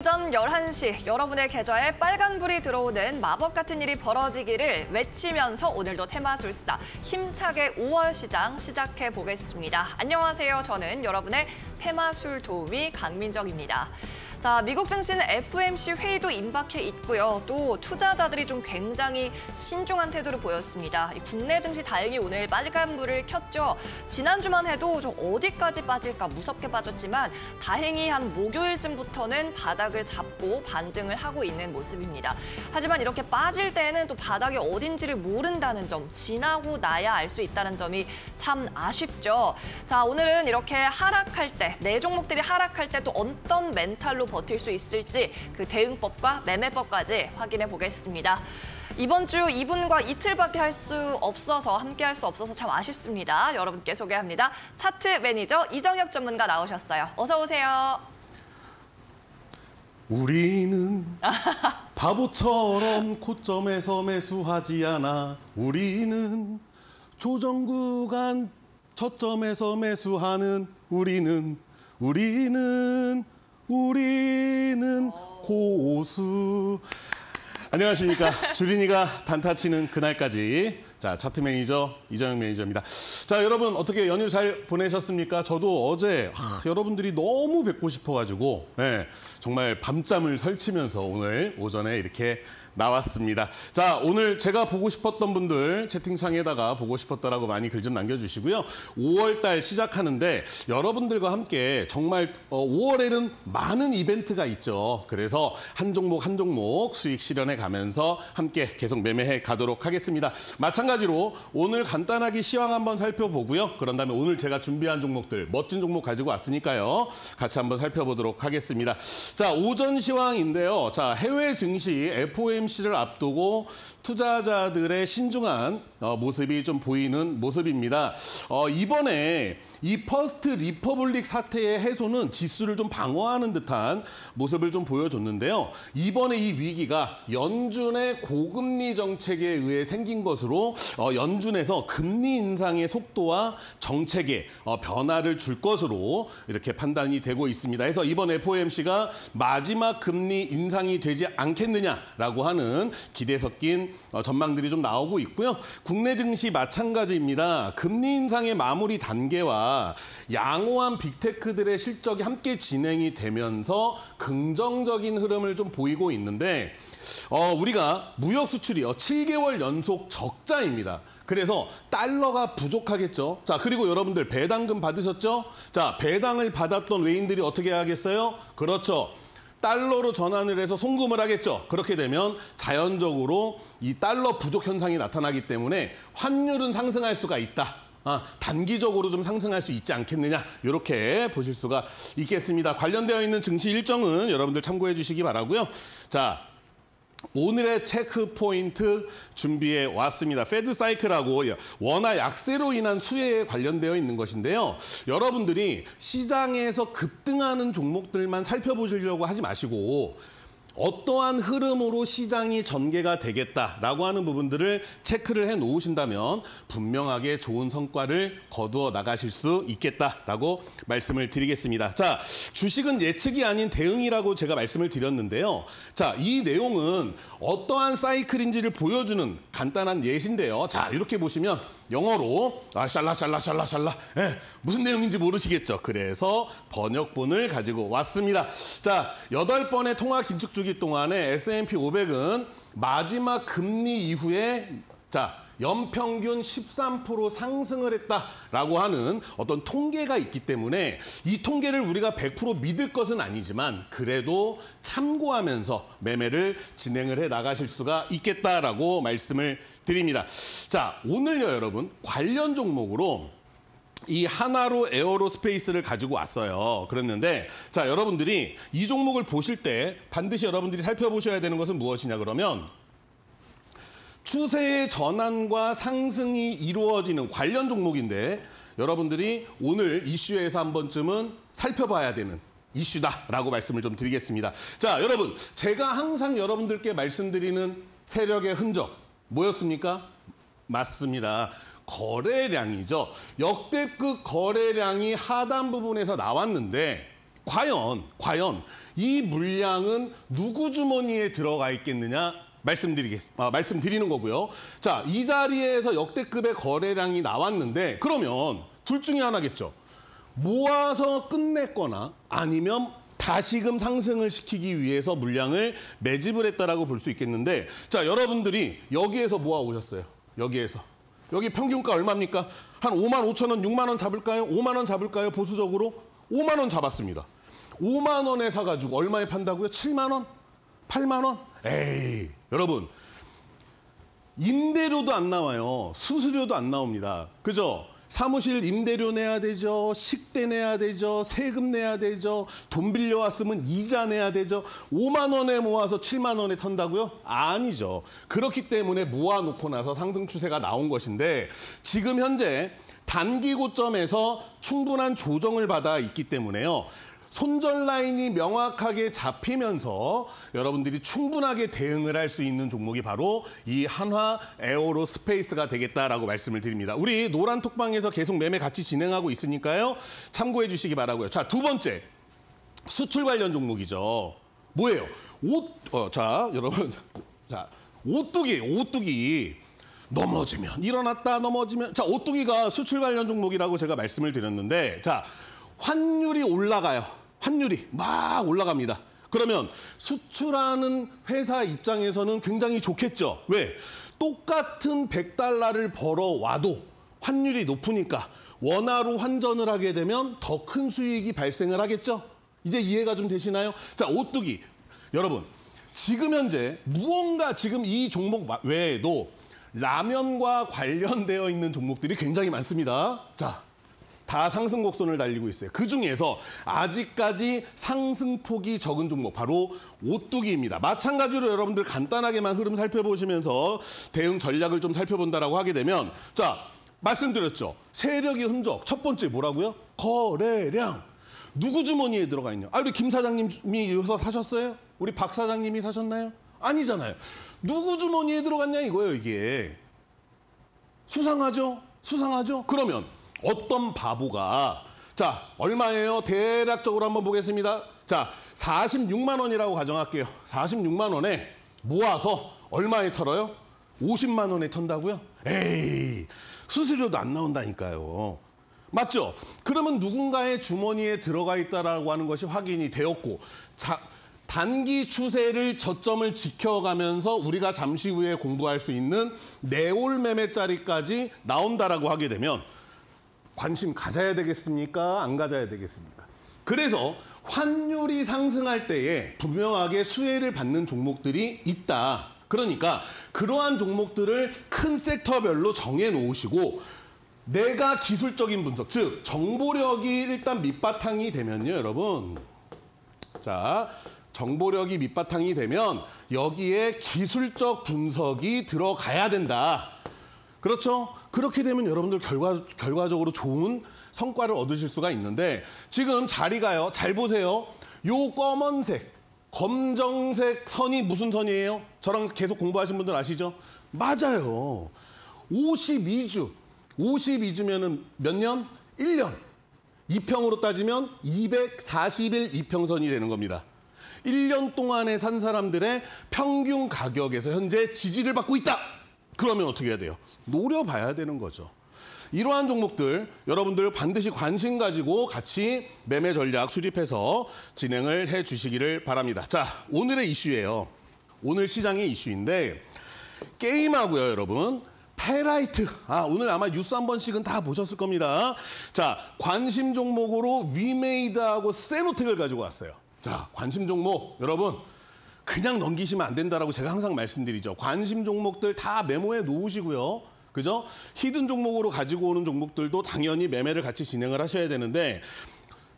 오전 11시 여러분의 계좌에 빨간불이 들어오는 마법 같은 일이 벌어지기를 외치면서 오늘도 테마술사 힘차게 5월 시장 시작해 보겠습니다. 안녕하세요. 저는 여러분의 테마술 도우미 강민정입니다. 자, 미국 증시는 FMC 회의도 임박해 있고요. 또 투자자들이 좀 굉장히 신중한 태도를 보였습니다. 국내 증시 다행히 오늘 빨간불을 켰죠. 지난주만 해도 좀 어디까지 빠질까 무섭게 빠졌지만 다행히 한 목요일쯤부터는 바닥을 잡고 반등을 하고 있는 모습입니다. 하지만 이렇게 빠질 때는 또 바닥이 어딘지를 모른다는 점, 지나고 나야 알 수 있다는 점이 참 아쉽죠. 자, 오늘은 이렇게 하락할 때, 네 종목들이 하락할 때 또 어떤 멘탈로 버틸 수 있을지 그 대응법과 매매법까지 확인해 보겠습니다. 이번 주 2분과 이틀밖에 할 수 없어서 함께 할 수 없어서 참 아쉽습니다. 여러분께 소개합니다. 차트 매니저 이정혁 전문가 나오셨어요. 어서 오세요. 우리는 바보처럼 고점에서 매수하지 않아 우리는 조정 구간 저점에서 매수하는 우리는 우리는 우리는 고수. 안녕하십니까. 주린이가 단타 치는 그날까지. 자 차트 매니저 이정혁 매니저입니다. 자 여러분 어떻게 연휴 잘 보내셨습니까? 저도 어제 하, 여러분들이 너무 뵙고 싶어가지고 네, 정말 밤잠을 설치면서 오늘 오전에 이렇게 나왔습니다. 자, 오늘 제가 보고 싶었던 분들 채팅창에다가 보고 싶었다라고 많이 글 좀 남겨주시고요. 5월 달 시작하는데 여러분들과 함께 정말 5월에는 많은 이벤트가 있죠. 그래서 한 종목 한 종목 수익 실현해 가면서 함께 계속 매매해 가도록 하겠습니다. 마찬가지로 오늘 간단하게 시황 한번 살펴보고요. 그런 다음에 오늘 제가 준비한 종목들 멋진 종목 가지고 왔으니까요. 같이 한번 살펴보도록 하겠습니다. 자, 오전 시황인데요. 자, 해외 증시 FOMC를 앞두고 투자자들의 신중한 어, 모습이 좀 보이는 모습입니다. 어, 이번에 이 퍼스트 리퍼블릭 사태의 해소는 지수를 좀 방어하는 듯한 모습을 좀 보여줬는데요. 이번에 이 위기가 연준의 고금리 정책에 의해 생긴 것으로 어, 연준에서 금리 인상의 속도와 정책에 어, 변화를 줄 것으로 이렇게 판단이 되고 있습니다. 그래서 이번 FOMC가 마지막 금리 인상이 되지 않겠느냐라고 하는 기대 섞인 어, 전망들이 좀 나오고 있고요. 국내 증시 마찬가지입니다. 금리 인상의 마무리 단계와 양호한 빅테크들의 실적이 함께 진행이 되면서 긍정적인 흐름을 좀 보이고 있는데 어, 우리가 무역 수출이요 7개월 연속 적자입니다. 그래서 달러가 부족하겠죠. 자, 그리고 여러분들 배당금 받으셨죠? 자, 배당을 받았던 외인들이 어떻게 하겠어요? 그렇죠. 달러로 전환을 해서 송금을 하겠죠. 그렇게 되면 자연적으로 이 달러 부족 현상이 나타나기 때문에 환율은 상승할 수가 있다. 아, 단기적으로 좀 상승할 수 있지 않겠느냐 이렇게 보실 수가 있겠습니다. 관련되어 있는 증시 일정은 여러분들 참고해 주시기 바라고요. 자, 오늘의 체크 포인트 준비해 왔습니다. Fed 사이클하고 원화 약세로 인한 수혜에 관련되어 있는 것인데요. 여러분들이 시장에서 급등하는 종목들만 살펴보시려고 하지 마시고 어떠한 흐름으로 시장이 전개가 되겠다라고 하는 부분들을 체크를 해 놓으신다면 분명하게 좋은 성과를 거두어 나가실 수 있겠다라고 말씀을 드리겠습니다. 자, 주식은 예측이 아닌 대응이라고 제가 말씀을 드렸는데요. 자, 이 내용은 어떠한 사이클인지를 보여주는 간단한 예시인데요. 자, 이렇게 보시면 영어로 아 샬라 샬라 샬라 샬라 예, 무슨 내용인지 모르시겠죠. 그래서 번역본을 가지고 왔습니다. 자, 여덟 번의 통화 긴축 주기 동안에 S&P 500은 마지막 금리 이후에 자 연평균 13% 상승을 했다라고 하는 어떤 통계가 있기 때문에 이 통계를 우리가 100% 믿을 것은 아니지만 그래도 참고하면서 매매를 진행을 해 나가실 수가 있겠다라고 말씀을 드립니다. 자, 오늘요 여러분 관련 종목으로 이 하나로 에어로스페이스를 가지고 왔어요. 그랬는데 자 여러분들이 이 종목을 보실 때 반드시 여러분들이 살펴보셔야 되는 것은 무엇이냐 그러면 추세의 전환과 상승이 이루어지는 관련 종목인데 여러분들이 오늘 이슈에서 한 번쯤은 살펴봐야 되는 이슈다라고 말씀을 좀 드리겠습니다. 자 여러분 제가 항상 여러분들께 말씀드리는 세력의 흔적 뭐였습니까? 맞습니다. 거래량이죠. 역대급 거래량이 하단 부분에서 나왔는데 과연 과연 이 물량은 누구 주머니에 들어가 있겠느냐? 말씀드리겠, 아, 말씀드리는 거고요. 자, 이 자리에서 역대급의 거래량이 나왔는데 그러면 둘 중에 하나겠죠. 모아서 끝냈거나 아니면 다시금 상승을 시키기 위해서 물량을 매집을 했다라고 볼 수 있겠는데 자 여러분들이 여기에서 모아 오셨어요? 여기에서. 여기 평균가 얼마입니까? 한 5만 5천 원 6만 원 잡을까요? 5만 원 잡을까요? 보수적으로? 5만 원 잡았습니다. 5만 원에 사가지고 얼마에 판다고요? 7만 원? 8만 원? 에이 여러분. 임대료도 안 나와요. 수수료도 안 나옵니다. 그죠? 사무실 임대료 내야 되죠. 식대 내야 되죠. 세금 내야 되죠. 돈 빌려왔으면 이자 내야 되죠. 5만 원에 모아서 7만 원에 턴다고요? 아니죠. 그렇기 때문에 모아놓고 나서 상승 추세가 나온 것인데 지금 현재 단기 고점에서 충분한 조정을 받아 있기 때문에요. 손절 라인이 명확하게 잡히면서 여러분들이 충분하게 대응을 할 수 있는 종목이 바로 이 한화 에어로 스페이스가 되겠다라고 말씀을 드립니다. 우리 노란 톡방에서 계속 매매 같이 진행하고 있으니까요. 참고해 주시기 바라고요. 자, 두 번째. 수출 관련 종목이죠. 뭐예요? 옷, 어, 자, 여러분. 자, 오뚜기, 오뚜기. 넘어지면, 일어났다 넘어지면. 자, 오뚜기가 수출 관련 종목이라고 제가 말씀을 드렸는데, 자, 환율이 올라가요. 환율이 막 올라갑니다. 그러면 수출하는 회사 입장에서는 굉장히 좋겠죠. 왜? 똑같은 100달러를 벌어와도 환율이 높으니까 원화로 환전을 하게 되면 더 큰 수익이 발생을 하겠죠. 이제 이해가 좀 되시나요? 자, 오뚜기. 여러분, 지금 현재 무언가 지금 이 종목 마- 외에도 라면과 관련되어 있는 종목들이 굉장히 많습니다. 자, 다 상승 곡선을 달리고 있어요. 그 중에서 아직까지 상승폭이 적은 종목 바로 오뚜기입니다. 마찬가지로 여러분들 간단하게만 흐름 살펴보시면서 대응 전략을 좀 살펴본다라고 하게 되면 자 말씀드렸죠. 세력의 흔적 첫 번째 뭐라고요? 거래량. 누구 주머니에 들어가 있냐? 아 우리 김 사장님이 여기서 사셨어요? 우리 박 사장님이 사셨나요? 아니잖아요. 누구 주머니에 들어갔냐 이거예요 이게. 수상하죠? 수상하죠? 그러면 어떤 바보가 자 얼마예요? 대략적으로 한번 보겠습니다. 자 46만 원이라고 가정할게요. 46만 원에 모아서 얼마에 털어요? 50만 원에 턴다고요? 에이 수수료도 안 나온다니까요. 맞죠? 그러면 누군가의 주머니에 들어가 있다라고 하는 것이 확인이 되었고 자, 단기 추세를 저점을 지켜가면서 우리가 잠시 후에 공부할 수 있는 내올 매매짜리까지 나온다라고 하게 되면 관심 가져야 되겠습니까? 안 가져야 되겠습니까? 그래서 환율이 상승할 때에 분명하게 수혜를 받는 종목들이 있다. 그러니까 그러한 종목들을 큰 섹터별로 정해 놓으시고 내가 기술적인 분석, 즉 정보력이 일단 밑바탕이 되면요, 여러분. 자, 정보력이 밑바탕이 되면 여기에 기술적 분석이 들어가야 된다. 그렇죠? 그렇게 되면 여러분들 결과, 결과적으로 좋은 성과를 얻으실 수가 있는데 지금 자리가요. 잘 보세요. 요 검은색, 검정색 선이 무슨 선이에요? 저랑 계속 공부하신 분들 아시죠? 맞아요. 52주. 52주면은 몇 년? 1년. 2평으로 따지면 240일 이평선이 되는 겁니다. 1년 동안에 산 사람들의 평균 가격에서 현재 지지를 받고 있다. 그러면 어떻게 해야 돼요? 노려봐야 되는 거죠. 이러한 종목들 여러분들 반드시 관심 가지고 같이 매매 전략 수립해서 진행을 해 주시기를 바랍니다. 자, 오늘의 이슈예요. 오늘 시장의 이슈인데 게임하고요, 여러분. 페라이트. 아, 오늘 아마 뉴스 한 번씩은 다 보셨을 겁니다. 자, 관심 종목으로 위메이드하고 세노텍을 가지고 왔어요. 자, 관심 종목 여러분 그냥 넘기시면 안 된다라고 제가 항상 말씀드리죠. 관심 종목들 다 메모해 놓으시고요. 그죠? hidden 종목으로 가지고 오는 종목들도 당연히 매매를 같이 진행을 하셔야 되는데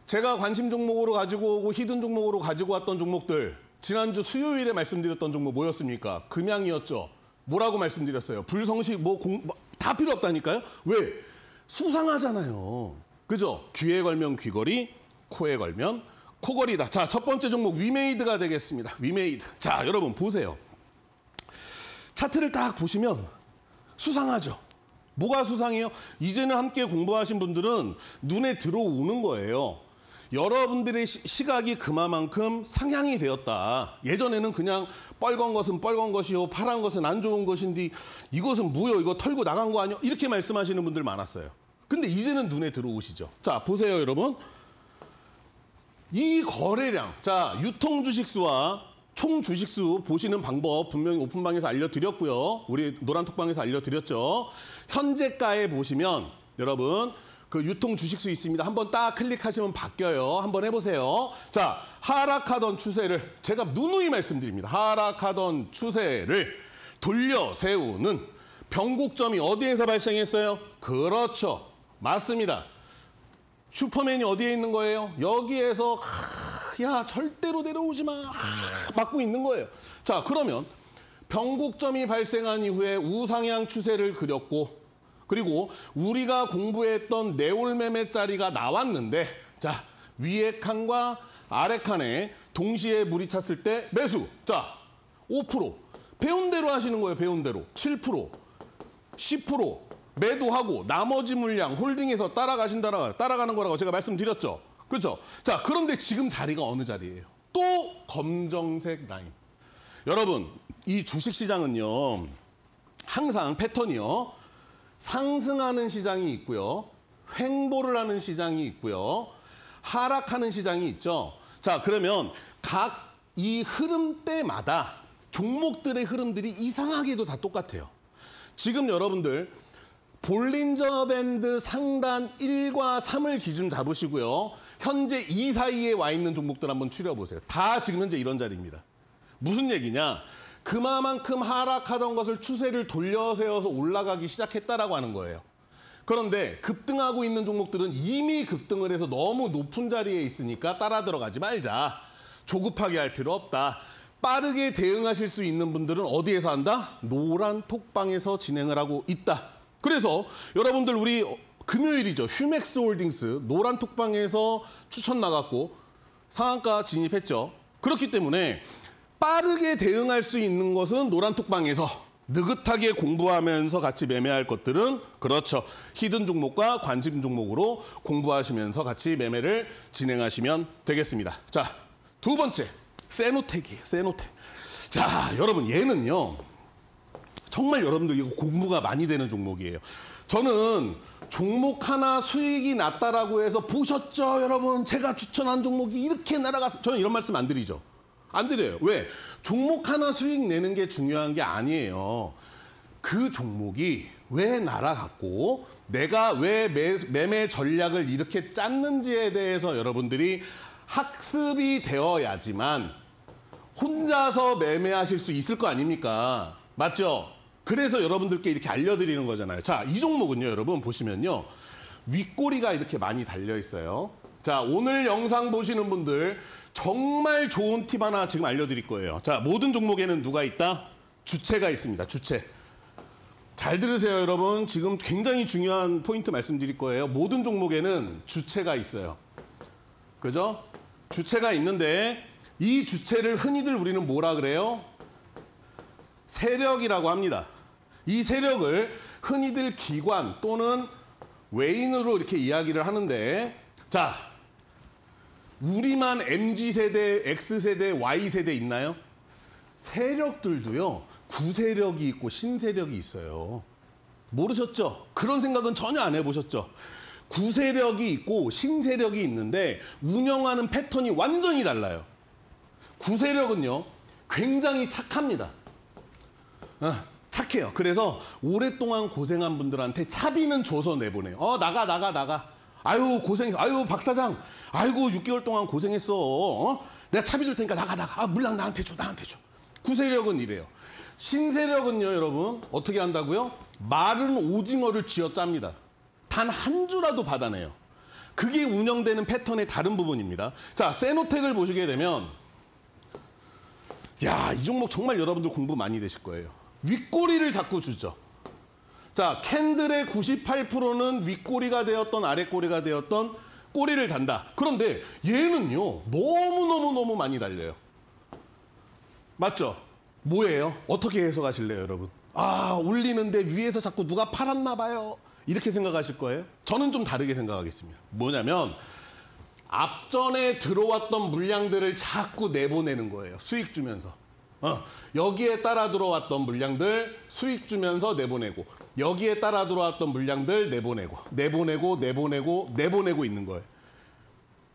제가 관심 종목으로 가지고 오고 hidden 종목으로 가지고 왔던 종목들 지난주 수요일에 말씀드렸던 종목 뭐였습니까? 금양이었죠. 뭐라고 말씀드렸어요? 불성실 뭐 공시 다 필요 없다니까요. 왜? 수상하잖아요. 그죠? 귀에 걸면 귀걸이, 코에 걸면 코걸이다. 자, 첫 번째 종목 위메이드가 되겠습니다. 위메이드. 자, 여러분 보세요. 차트를 딱 보시면 수상하죠. 뭐가 수상해요? 이제는 함께 공부하신 분들은 눈에 들어오는 거예요. 여러분들의 시, 각이 그만큼 상향이 되었다. 예전에는 그냥 빨간 것은 빨간 것이요, 파란 것은 안 좋은 것인데 이것은 뭐요, 이거 털고 나간 거 아니요? 이렇게 말씀하시는 분들 많았어요. 근데 이제는 눈에 들어오시죠. 자, 보세요, 여러분. 이 거래량, 자, 유통 주식수와 총 주식수 보시는 방법 분명히 오픈방에서 알려드렸고요. 우리 노란톡방에서 알려드렸죠. 현재가에 보시면 여러분 그 유통 주식수 있습니다. 한번 딱 클릭하시면 바뀌어요. 한번 해보세요. 자, 하락하던 추세를 제가 누누이 말씀드립니다. 하락하던 추세를 돌려 세우는 변곡점이 어디에서 발생했어요? 그렇죠. 맞습니다. 슈퍼맨이 어디에 있는 거예요? 여기에서 하, 야 절대로 내려오지 마. 하, 막고 있는 거예요. 자 그러면 변곡점이 발생한 이후에 우상향 추세를 그렸고 그리고 우리가 공부했던 네올매매 자리가 나왔는데 자 위에 칸과 아래 칸에 동시에 물이 찼을 때 매수. 자 5% 배운 대로 하시는 거예요 배운 대로. 7% 10% 매도하고 나머지 물량 홀딩해서 따라가신다라 따라가는 거라고 제가 말씀드렸죠. 그렇죠? 자, 그런데 지금 자리가 어느 자리예요? 또 검정색 라인. 여러분, 이 주식 시장은요. 항상 패턴이요. 상승하는 시장이 있고요. 횡보를 하는 시장이 있고요. 하락하는 시장이 있죠. 자, 그러면 각 이 흐름 때마다 종목들의 흐름들이 이상하게도 다 똑같아요. 지금 여러분들 볼린저 밴드 상단 1과 3을 기준 잡으시고요. 현재 이 사이에 와 있는 종목들 한번 추려보세요. 다 지금 현재 이런 자리입니다. 무슨 얘기냐? 그만큼 하락하던 것을 추세를 돌려세워서 올라가기 시작했다라고 하는 거예요. 그런데 급등하고 있는 종목들은 이미 급등을 해서 너무 높은 자리에 있으니까 따라 들어가지 말자. 조급하게 할 필요 없다. 빠르게 대응하실 수 있는 분들은 어디에서 한다? 노란 톡방에서 진행을 하고 있다. 그래서 여러분들 우리 금요일이죠. 휴맥스 홀딩스 노란 톡방에서 추천 나갔고 상한가 진입했죠. 그렇기 때문에 빠르게 대응할 수 있는 것은 노란 톡방에서 느긋하게 공부하면서 같이 매매할 것들은 그렇죠. hidden 종목과 관심 종목으로 공부하시면서 같이 매매를 진행하시면 되겠습니다. 자, 두 번째 세노텍이에요. 세노텍. 자, 여러분 얘는요. 정말 여러분들 이거 공부가 많이 되는 종목이에요. 저는 종목 하나 수익이 났다라고 해서 보셨죠, 여러분? 제가 추천한 종목이 이렇게 날아가서 저는 이런 말씀 안 드리죠. 안 드려요. 왜? 종목 하나 수익 내는 게 중요한 게 아니에요. 그 종목이 왜 날아갔고 내가 왜 매, 매매 전략을 이렇게 짰는지에 대해서 여러분들이 학습이 되어야지만 혼자서 매매하실 수 있을 거 아닙니까? 맞죠? 그래서 여러분들께 이렇게 알려드리는 거잖아요. 자, 이 종목은요, 여러분 보시면요. 윗꼬리가 이렇게 많이 달려 있어요. 자, 오늘 영상 보시는 분들 정말 좋은 팁 하나 지금 알려드릴 거예요. 자, 모든 종목에는 누가 있다? 주체가 있습니다. 주체. 잘 들으세요, 여러분. 지금 굉장히 중요한 포인트 말씀드릴 거예요. 모든 종목에는 주체가 있어요. 그죠? 주체가 있는데 이 주체를 흔히들 우리는 뭐라 그래요? 세력이라고 합니다. 이 세력을 흔히들 기관 또는 외인으로 이렇게 이야기를 하는데 자 우리만 MZ세대, X세대, Y세대 있나요? 세력들도요 구세력이 있고 신세력이 있어요 모르셨죠? 그런 생각은 전혀 안 해보셨죠? 구세력이 있고 신세력이 있는데 운영하는 패턴이 완전히 달라요 구세력은요 굉장히 착합니다 어, 착해요. 그래서 오랫동안 고생한 분들한테 차비는 줘서 내보내요. 어, 나가, 나가, 나가. 아유, 고생, 아유, 박 사장. 아이고, 6개월 동안 고생했어. 어? 내가 차비 줄 테니까 나가, 나가. 아, 물량 나한테 줘, 나한테 줘. 구세력은 이래요. 신세력은요, 여러분, 어떻게 한다고요? 마른 오징어를 쥐어 짭니다. 단 한 주라도 받아내요. 그게 운영되는 패턴의 다른 부분입니다. 자, 세노텍을 보시게 되면, 야, 이 종목 정말 여러분들 공부 많이 되실 거예요. 윗꼬리를 자꾸 주죠. 자, 캔들의 98%는 윗꼬리가 되었던 아랫꼬리가 되었던 꼬리를 단다. 그런데 얘는요, 너무너무너무 많이 달려요. 맞죠? 뭐예요? 어떻게 해석하실래요, 여러분? 아, 올리는데 위에서 자꾸 누가 팔았나 봐요. 이렇게 생각하실 거예요? 저는 좀 다르게 생각하겠습니다. 뭐냐면, 앞전에 들어왔던 물량들을 자꾸 내보내는 거예요. 수익 주면서. 어, 여기에 따라 들어왔던 물량들 수익 주면서 내보내고 여기에 따라 들어왔던 물량들 내보내고 내보내고 내보내고 내보내고 있는 거예요.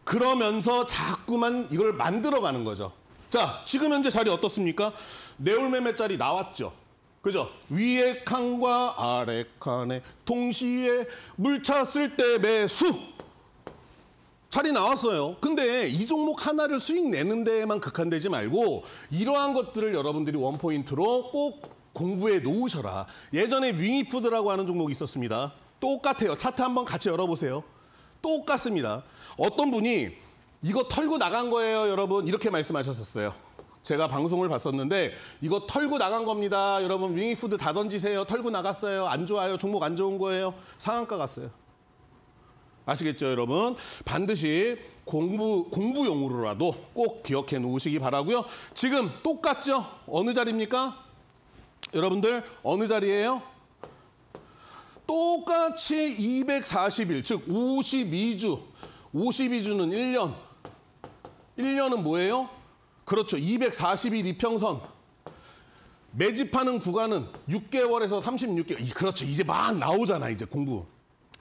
그러면서 자꾸만 이걸 만들어가는 거죠. 자, 지금 현재 자리 어떻습니까? 내올매매짜리 나왔죠. 그죠? 위에 칸과 아래 칸에 동시에 쓸때 매수 자리 나왔어요. 근데 이 종목 하나를 수익 내는 데에만 극한되지 말고 이러한 것들을 여러분들이 원포인트로 꼭 공부해 놓으셔라. 예전에 윙이푸드라고 하는 종목이 있었습니다. 똑같아요. 차트 한번 같이 열어보세요. 똑같습니다. 어떤 분이 이거 털고 나간 거예요, 여러분. 이렇게 말씀하셨었어요. 제가 방송을 봤었는데 이거 털고 나간 겁니다. 여러분 윙이푸드 다 던지세요. 털고 나갔어요. 안 좋아요. 종목 안 좋은 거예요. 상한가 갔어요. 아시겠죠, 여러분? 반드시 공부 공부용으로라도 꼭 기억해 놓으시기 바라고요. 지금 똑같죠? 어느 자리입니까? 여러분들 어느 자리예요? 똑같이 240일, 즉 52주. 52주는 1년. 1년은 뭐예요? 그렇죠. 240일 이평선. 매집하는 구간은 6개월에서 36개월. 그렇죠. 이제 막 나오잖아, 이제 공부.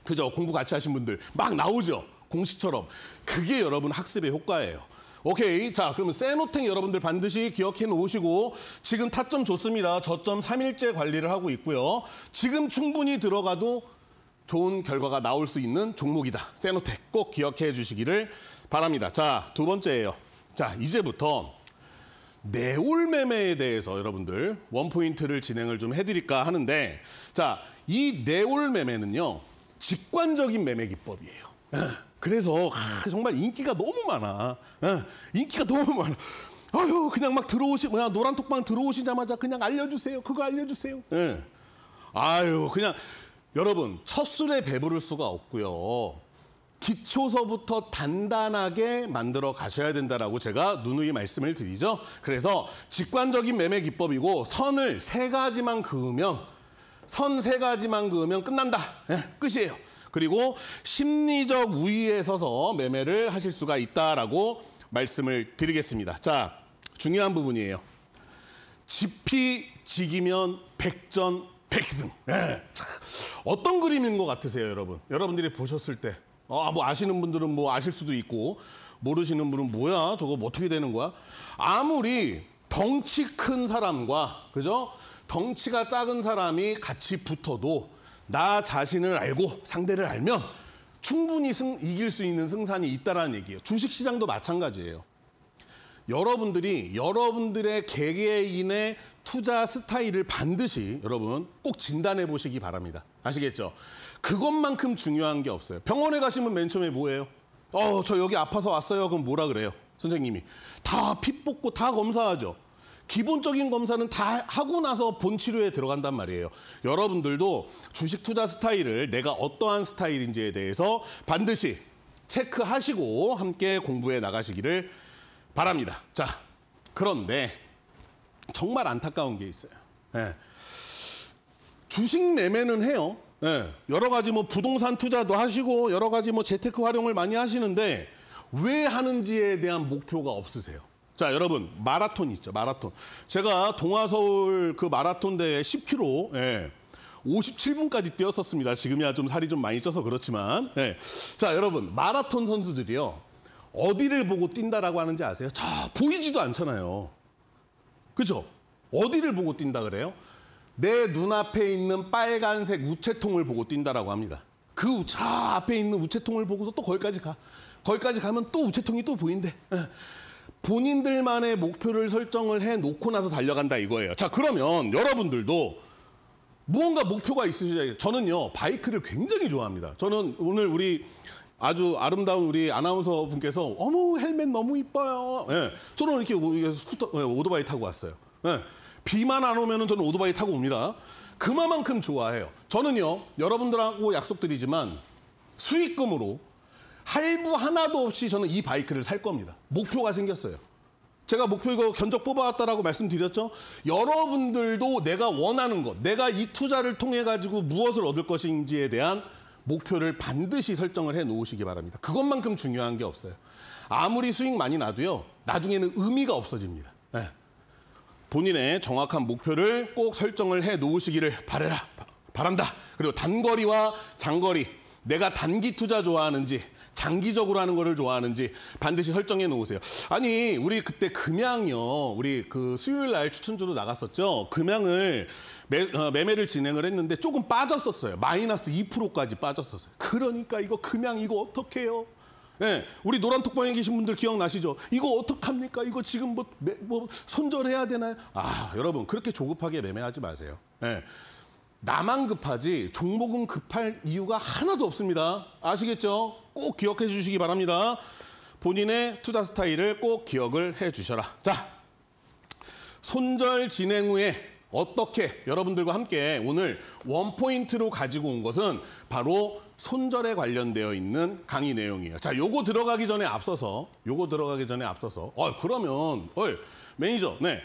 그죠? 공부 같이 하신 분들 막 나오죠. 공식처럼. 그게 여러분 학습의 효과예요. 오케이. 자, 그러면 세노텍 여러분들 반드시 기억해 놓으시고 지금 타점 좋습니다. 저점 3일째 관리를 하고 있고요. 지금 충분히 들어가도 좋은 결과가 나올 수 있는 종목이다. 세노텍 꼭 기억해 주시기를 바랍니다. 자, 두 번째예요. 자, 이제부터 내올 매매에 대해서 여러분들 원포인트를 진행을 좀 해드릴까 하는데 자, 이 내올 매매는요. 직관적인 매매 기법이에요. 예, 그래서 하, 정말 인기가 너무 많아. 예, 인기가 너무 많아. 아유 그냥 막 들어오시 그냥 노란 톡방 들어오시자마자 그냥 알려주세요. 그거 알려주세요. 예. 아유 그냥 여러분 첫 술에 배부를 수가 없고요. 기초서부터 단단하게 만들어 가셔야 된다라고 제가 누누이 말씀을 드리죠. 그래서 직관적인 매매 기법이고 선을 세 가지만 그으면 선 세 가지만 그으면 끝난다. 예, 끝이에요. 그리고 심리적 우위에 서서 매매를 하실 수가 있다라고 말씀을 드리겠습니다. 자, 중요한 부분이에요. 지피 지기면 백전 백승. 예. 어떤 그림인 것 같으세요, 여러분? 여러분들이 보셨을 때. 아, 뭐 아시는 분들은 뭐 아실 수도 있고 모르시는 분은 뭐야? 저거 뭐 어떻게 되는 거야? 아무리 덩치 큰 사람과 그죠? 덩치가 작은 사람이 같이 붙어도 나 자신을 알고 상대를 알면 충분히 승, 이길 수 있는 승산이 있다라는 얘기예요. 주식 시장도 마찬가지예요. 여러분들이 여러분들의 개개인의 투자 스타일을 반드시 여러분 꼭 진단해 보시기 바랍니다. 아시겠죠? 그것만큼 중요한 게 없어요. 병원에 가시면 맨 처음에 뭐예요? 어, 저 여기 아파서 왔어요. 그럼 뭐라 그래요? 선생님이. 다 피 뽑고 다 검사하죠. 기본적인 검사는 다 하고 나서 본 치료에 들어간단 말이에요. 여러분들도 주식 투자 스타일을 내가 어떠한 스타일인지에 대해서 반드시 체크하시고 함께 공부해 나가시기를 바랍니다. 자, 그런데 정말 안타까운 게 있어요. 예. 주식 매매는 해요. 예. 여러 가지 뭐 부동산 투자도 하시고 여러 가지 뭐 재테크 활용을 많이 하시는데 왜 하는지에 대한 목표가 없으세요. 자, 여러분 마라톤 있죠, 마라톤. 제가 동아서울 그 마라톤 대회 10km 예. 57분까지 뛰었었습니다. 지금이야 좀 살이 좀 많이 쪄서 그렇지만. 예. 자, 여러분 마라톤 선수들이요. 어디를 보고 뛴다라고 하는지 아세요? 자, 보이지도 않잖아요. 그죠? 어디를 보고 뛴다 그래요? 내 눈앞에 있는 빨간색 우체통을 보고 뛴다라고 합니다. 그 우- 저 앞에 있는 우체통을 보고서 또 거기까지 가. 거기까지 가면 또 우체통이 또 보인대. 예. 본인들만의 목표를 설정을 해 놓고 나서 달려간다 이거예요. 자, 그러면 여러분들도 무언가 목표가 있으시죠? 저는요, 바이크를 굉장히 좋아합니다. 저는 오늘 우리 아주 아름다운 우리 아나운서 분께서 어머 헬멧 너무 이뻐요. 예, 저는 이렇게 오- 이게 스쿠터 예, 오토바이 타고 왔어요. 예, 비만 안 오면 은 저는 오토바이 타고 옵니다. 그만큼 좋아해요. 저는요 여러분들하고 약속드리지만 수익금으로 할부 하나도 없이 저는 이 바이크를 살 겁니다. 목표가 생겼어요. 제가 목표 이거 견적 뽑아왔다라고 말씀드렸죠. 여러분들도 내가 원하는 것, 내가 이 투자를 통해 가지고 무엇을 얻을 것인지에 대한 목표를 반드시 설정을 해 놓으시기 바랍니다. 그것만큼 중요한 게 없어요. 아무리 수익 많이 나도요, 나중에는 의미가 없어집니다. 예. 본인의 정확한 목표를 꼭 설정을 해 놓으시기를 바래라, 바- 바란다. 그리고 단거리와 장거리, 내가 단기 투자 좋아하는지, 장기적으로 하는 거를 좋아하는지 반드시 설정해 놓으세요. 아니, 우리 그때 금양요, 우리 그 수요일 날 추천주로 나갔었죠. 금양을 매, 어, 매매를 진행을 했는데 조금 빠졌었어요. 마이너스 2%까지 빠졌었어요. 그러니까 이거 금양 이거 어떡해요? 예, 우리 노란 톡방에 계신 분들 기억나시죠? 이거 어떡합니까? 이거 지금 뭐, 매- 뭐 손절해야 되나요? 아, 여러분 그렇게 조급하게 매매하지 마세요. 예. 나만 급하지 종목은 급할 이유가 하나도 없습니다. 아시겠죠? 꼭 기억해 주시기 바랍니다. 본인의 투자 스타일을 꼭 기억을 해 주셔라. 자, 손절 진행 후에 어떻게 여러분들과 함께 오늘 원포인트로 가지고 온 것은 바로 손절에 관련되어 있는 강의 내용이에요. 자, 요거 들어가기 전에 앞서서, 요거 들어가기 전에 앞서서, 어, 그러면, 어이, 매니저, 네.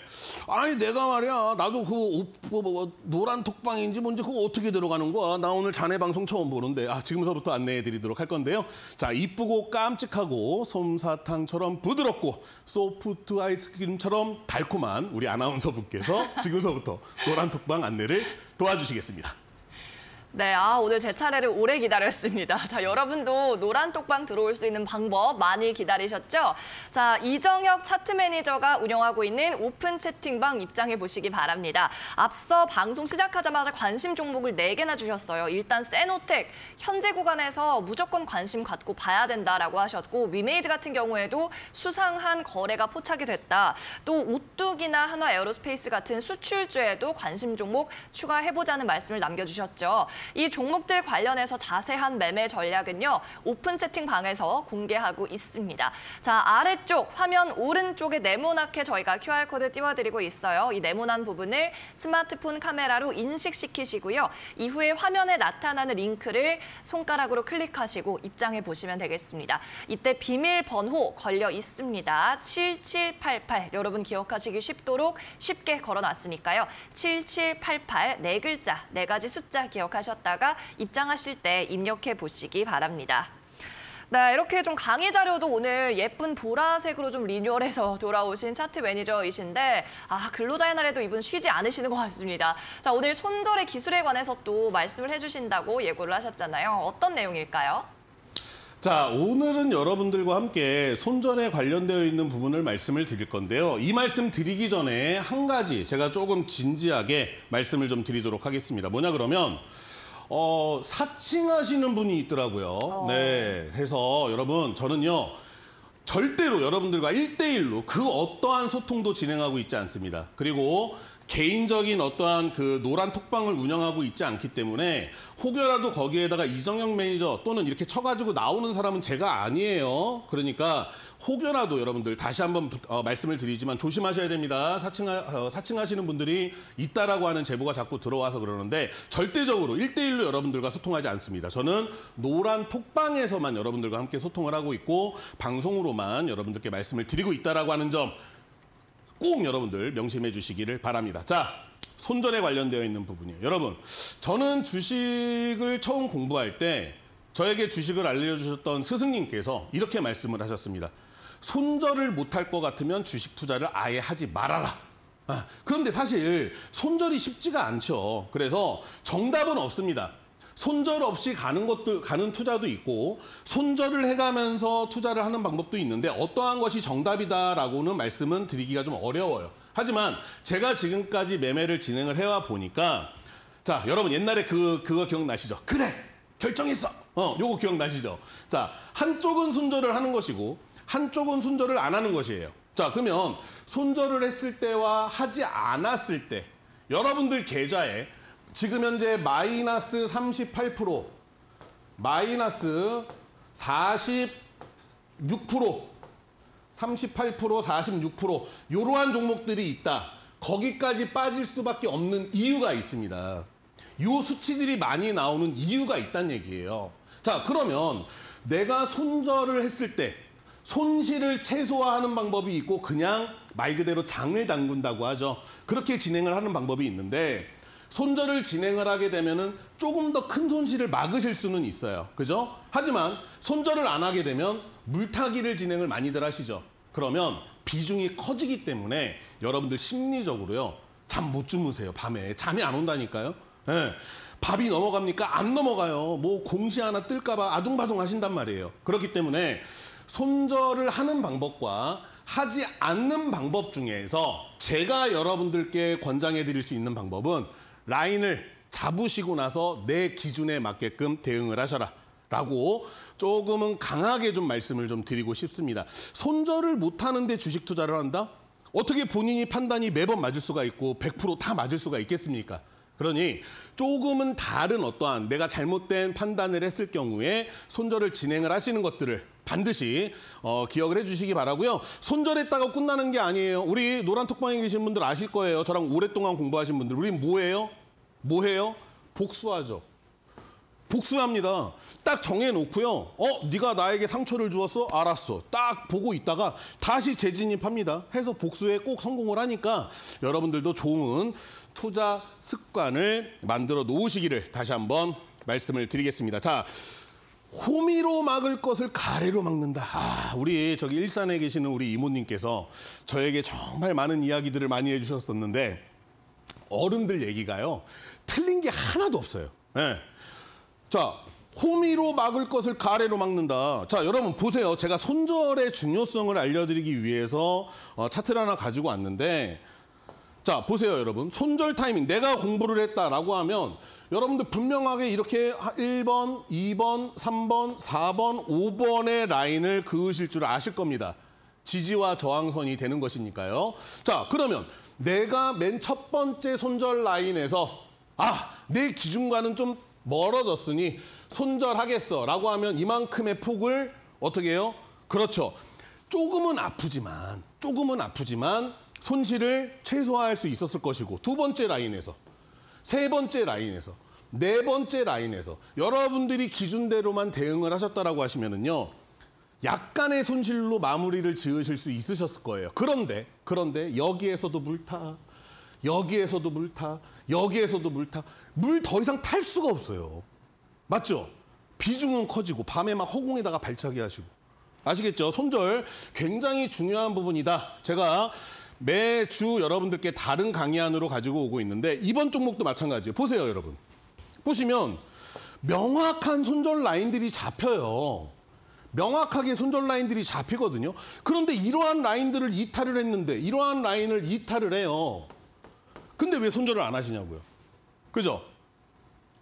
아니, 내가 말이야, 나도 그, 오- 뭐, 뭐, 노란 톡방인지 뭔지 그거 어떻게 들어가는 거야? 나 오늘 자네 방송 처음 보는데, 아, 지금서부터 안내해 드리도록 할 건데요. 자, 이쁘고 깜찍하고 솜사탕처럼 부드럽고 소프트 아이스크림처럼 달콤한 우리 아나운서 분께서 지금서부터 노란 톡방 안내를 도와주시겠습니다. 네, 아, 오늘 제 차례를 오래 기다렸습니다. 자, 여러분도 노란 톡방 들어올 수 있는 방법 많이 기다리셨죠? 자, 이정혁 차트 매니저가 운영하고 있는 오픈 채팅방 입장해 보시기 바랍니다. 앞서 방송 시작하자마자 관심 종목을 네개나 주셨어요. 일단 세노텍, 현재 구간에서 무조건 관심 갖고 봐야 된다라고 하셨고, 위메이드 같은 경우에도 수상한 거래가 포착이 됐다. 또 오뚝이나 한화 에어로스페이스 같은 수출주에도 관심 종목 추가해보자는 말씀을 남겨주셨죠. 이 종목들 관련해서 자세한 매매 전략은요. 오픈 채팅방에서 공개하고 있습니다. 자, 아래쪽 화면 오른쪽에 네모나게 저희가 QR코드 띄워드리고 있어요. 이 네모난 부분을 스마트폰 카메라로 인식시키시고요. 이후에 화면에 나타나는 링크를 손가락으로 클릭하시고 입장해 보시면 되겠습니다. 이때 비밀 번호 걸려 있습니다. 7788 여러분 기억하시기 쉽도록 쉽게 걸어놨으니까요. 7788 네 글자, 네 가지 숫자 기억하 셨다가 입장하실 때 입력해 보시기 바랍니다. 네, 이렇게 좀 강의 자료도 오늘 예쁜 보라색으로 좀 리뉴얼해서 돌아오신 차트 매니저이신데 아 근로자의 날에도 이분 쉬지 않으시는 것 같습니다. 자 오늘 손절의 기술에 관해서 또 말씀을 해주신다고 예고를 하셨잖아요. 어떤 내용일까요? 자, 오늘은 여러분들과 함께 손전에 관련되어 있는 부분을 말씀을 드릴 건데요. 이 말씀 드리기 전에 한 가지 제가 조금 진지하게 말씀을 좀 드리도록 하겠습니다. 뭐냐 그러면 어, 사칭하시는 분이 있더라고요. 네. 해서 여러분 저는요. 절대로 여러분들과 일대일로그 어떠한 소통도 진행하고 있지 않습니다. 그리고 개인적인 어떠한 그 노란 톡방을 운영하고 있지 않기 때문에 혹여라도 거기에다가 이정영 매니저 또는 이렇게 쳐가지고 나오는 사람은 제가 아니에요. 그러니까 혹여라도 여러분들 다시 한번 부- 어, 말씀을 드리지만 조심하셔야 됩니다. 사칭하, 어, 사칭하시는 분들이 있다라고 하는 제보가 자꾸 들어와서 그러는데 절대적으로 일대일로 여러분들과 소통하지 않습니다. 저는 노란 톡방에서만 여러분들과 함께 소통을 하고 있고 방송으로만 여러분들께 말씀을 드리고 있다라고 하는 점 꼭 여러분들 명심해 주시기를 바랍니다. 자, 손절에 관련되어 있는 부분이에요. 여러분, 저는 주식을 처음 공부할 때 저에게 주식을 알려주셨던 스승님께서 이렇게 말씀을 하셨습니다. 손절을 못할 것 같으면 주식 투자를 아예 하지 말아라. 아, 그런데 사실 손절이 쉽지가 않죠. 그래서 정답은 없습니다. 손절 없이 가는 것도 가는 투자도 있고 손절을 해가면서 투자를 하는 방법도 있는데 어떠한 것이 정답이다라고는 말씀은 드리기가 좀 어려워요. 하지만 제가 지금까지 매매를 진행을 해와 보니까 자 여러분 옛날에 그 그거 기억나시죠? 그래 결정했어. 어 요거 기억나시죠? 자 한쪽은 손절을 하는 것이고 한쪽은 손절을 안 하는 것이에요. 자 그러면 손절을 했을 때와 하지 않았을 때 여러분들 계좌에 지금 현재 마이너스 38% 마이너스 46% 38% 46% 이러한 종목들이 있다. 거기까지 빠질 수밖에 없는 이유가 있습니다. 요 수치들이 많이 나오는 이유가 있다는 얘기예요. 자, 그러면 내가 손절을 했을 때 손실을 최소화하는 방법이 있고 그냥 말 그대로 장을 담근다고 하죠. 그렇게 진행을 하는 방법이 있는데 손절을 진행을 하게 되면은 조금 더 큰 손실을 막으실 수는 있어요. 그죠? 하지만 손절을 안 하게 되면 물타기를 진행을 많이들 하시죠. 그러면 비중이 커지기 때문에 여러분들 심리적으로요. 잠 못 주무세요. 밤에. 잠이 안 온다니까요. 예. 밥이 넘어갑니까? 안 넘어가요. 뭐 공시 하나 뜰까 봐 아둥바둥 하신단 말이에요. 그렇기 때문에 손절을 하는 방법과 하지 않는 방법 중에서 제가 여러분들께 권장해 드릴 수 있는 방법은 라인을 잡으시고 나서 내 기준에 맞게끔 대응을 하셔라. 라고 조금은 강하게 좀 말씀을 좀 드리고 싶습니다. 손절을 못 하는데 주식 투자를 한다? 어떻게 본인이 판단이 매번 맞을 수가 있고 100%다 맞을 수가 있겠습니까? 그러니 조금은 다른 어떠한 내가 잘못된 판단을 했을 경우에 손절을 진행을 하시는 것들을 반드시 어, 기억을 해주시기 바라고요. 손절했다가 끝나는 게 아니에요. 우리 노란 톡방에 계신 분들 아실 거예요. 저랑 오랫동안 공부하신 분들. 우리 뭐예요? 뭐 해요? 복수하죠. 복수합니다. 딱 정해놓고요. 어, 네가 나에게 상처를 주었어? 알았어. 딱 보고 있다가 다시 재진입합니다. 해서 복수에 꼭 성공을 하니까 여러분들도 좋은 투자 습관을 만들어 놓으시기를 다시 한번 말씀을 드리겠습니다. 자, 호미로 막을 것을 가래로 막는다. 아, 우리 저기 일산에 계시는 우리 이모님께서 저에게 정말 많은 이야기들을 많이 해주셨었는데 어른들 얘기가요. 틀린 게 하나도 없어요. 예. 자, 호미로 막을 것을 가래로 막는다. 자, 여러분 보세요. 제가 손절의 중요성을 알려드리기 위해서 어, 차트를 하나 가지고 왔는데 자, 보세요, 여러분. 손절 타이밍. 내가 공부를 했다라고 하면 여러분들 분명하게 이렇게 1번, 2번, 3번, 4번, 5번의 라인을 그으실 줄 아실 겁니다. 지지와 저항선이 되는 것이니까요. 자, 그러면 내가 맨 첫 번째 손절 라인에서 아, 내 기준과는 좀 멀어졌으니 손절하겠어 라고 하면 이만큼의 폭을 어떻게 해요? 그렇죠. 조금은 아프지만, 조금은 아프지만 손실을 최소화할 수 있었을 것이고 두 번째 라인에서 세 번째 라인에서 네 번째 라인에서 여러분들이 기준대로만 대응을 하셨다라고 하시면은요. 약간의 손실로 마무리를 지으실 수 있으셨을 거예요. 그런데 그런데 여기에서도 물타. 여기에서도 물타. 여기에서도 물타. 물 더 이상 탈 수가 없어요. 맞죠? 비중은 커지고 밤에 막 허공에다가 발차기 하시고. 아시겠죠? 손절 굉장히 중요한 부분이다. 제가 매주 여러분들께 다른 강의안으로 가지고 오고 있는데 이번 종목도 마찬가지예요. 보세요, 여러분. 보시면 명확한 손절 라인들이 잡혀요. 명확하게 손절 라인들이 잡히거든요. 그런데 이러한 라인들을 이탈을 했는데 이러한 라인을 이탈을 해요. 근데 왜 손절을 안 하시냐고요. 그죠?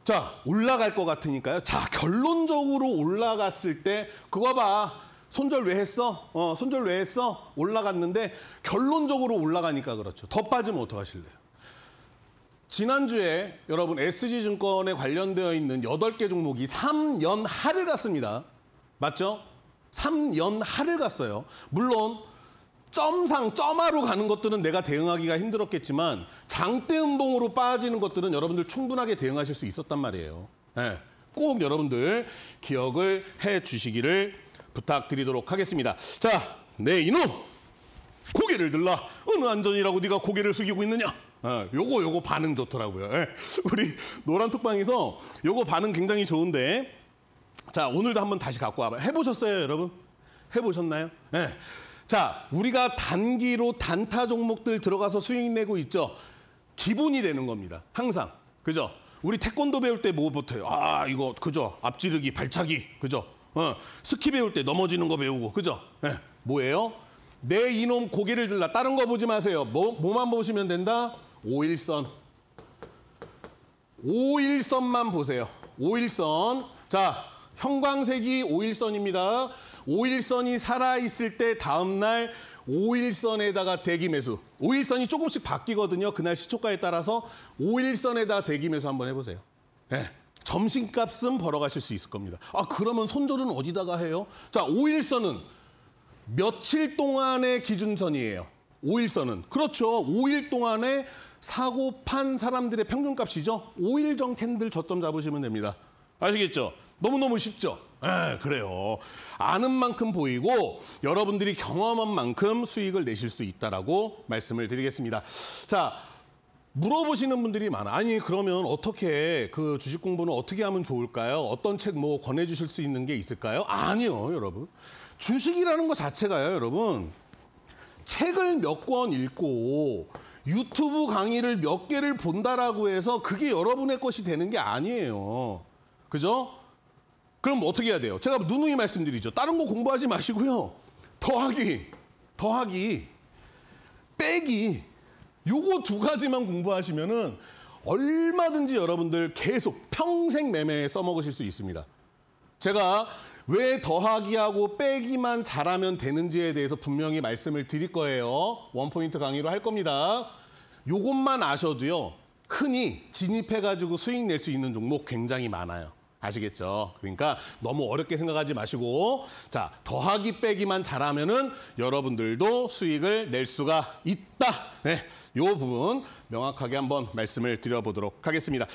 자, 올라갈 것 같으니까요. 자, 결론적으로 올라갔을 때 그거 봐. 손절 왜 했어? 어, 손절 왜 했어? 올라갔는데 결론적으로 올라가니까 그렇죠. 더 빠지면 어떡하실래요? 지난주에 여러분 SG증권에 관련되어 있는 8개 종목이 3연 하를 갔습니다. 맞죠? 3연 하를 갔어요. 물론 점상, 점하로 가는 것들은 내가 대응하기가 힘들었겠지만 장대 음봉으로 빠지는 것들은 여러분들 충분하게 대응하실 수 있었단 말이에요. 네, 꼭 여러분들 기억을 해 주시기를 부탁드리도록 하겠습니다. 자, 네 이놈 고개를 들라 어느 안전이라고 네가 고개를 숙이고 있느냐? 어, 요거 요거 반응 좋더라고요. 예. 우리 노란 톡방에서 요거 반응 굉장히 좋은데 자 오늘도 한번 다시 갖고 와봐. 해보셨어요, 여러분? 해보셨나요? 예. 자 우리가 단기로 단타 종목들 들어가서 수익 내고 있죠. 기본이 되는 겁니다. 항상 그죠? 우리 태권도 배울 때 뭐부터요? 아 이거 그죠? 앞지르기, 발차기 그죠? 어, 스키 배울 때 넘어지는 거 배우고 그죠? 예. 뭐예요? 내 이놈 고개를 들라 다른 거 보지 마세요. 뭐, 뭐만 보시면 된다? 오일선. 오일선만 보세요. 오일선. 자, 형광색이 오일선입니다. 오일선이 살아있을 때 다음날 오일선에다가 대기 매수. 오일선이 조금씩 바뀌거든요. 그날 시초가에 따라서 오일선에다 대기 매수 한번 해보세요. 네. 점심값은 벌어가실 수 있을 겁니다. 아, 그러면 손절은 어디다가 해요? 자, 오일선은 며칠 동안의 기준선이에요. 5일선은. 그렇죠. 5일 동안에 사고 판 사람들의 평균값이죠. 5일 전 캔들 저점 잡으시면 됩니다. 아시겠죠? 너무너무 쉽죠? 에 그래요. 아는 만큼 보이고 여러분들이 경험한 만큼 수익을 내실 수 있다라고 말씀을 드리겠습니다. 자, 물어보시는 분들이 많아. 아니 그러면 어떻게 그 주식 공부는 어떻게 하면 좋을까요? 어떤 책 뭐 권해주실 수 있는 게 있을까요? 아니요, 여러분. 주식이라는 것 자체가요, 여러분. 책을 몇 권 읽고 유튜브 강의를 몇 개를 본다라고 해서 그게 여러분의 것이 되는 게 아니에요. 그죠? 그럼 뭐 어떻게 해야 돼요? 제가 누누이 말씀드리죠. 다른 거 공부하지 마시고요. 더하기, 더하기, 빼기. 요거 두 가지만 공부하시면은 얼마든지 여러분들 계속 평생 매매에 써먹으실 수 있습니다. 제가 왜 더하기하고 빼기만 잘하면 되는지에 대해서 분명히 말씀을 드릴 거예요. 원포인트 강의로 할 겁니다. 요것만 아셔도요. 흔히 진입해가지고 수익 낼 수 있는 종목 굉장히 많아요. 아시겠죠? 그러니까 너무 어렵게 생각하지 마시고 자 더하기 빼기만 잘하면은 여러분들도 수익을 낼 수가 있다. 네, 요 부분 명확하게 한번 말씀을 드려보도록 하겠습니다.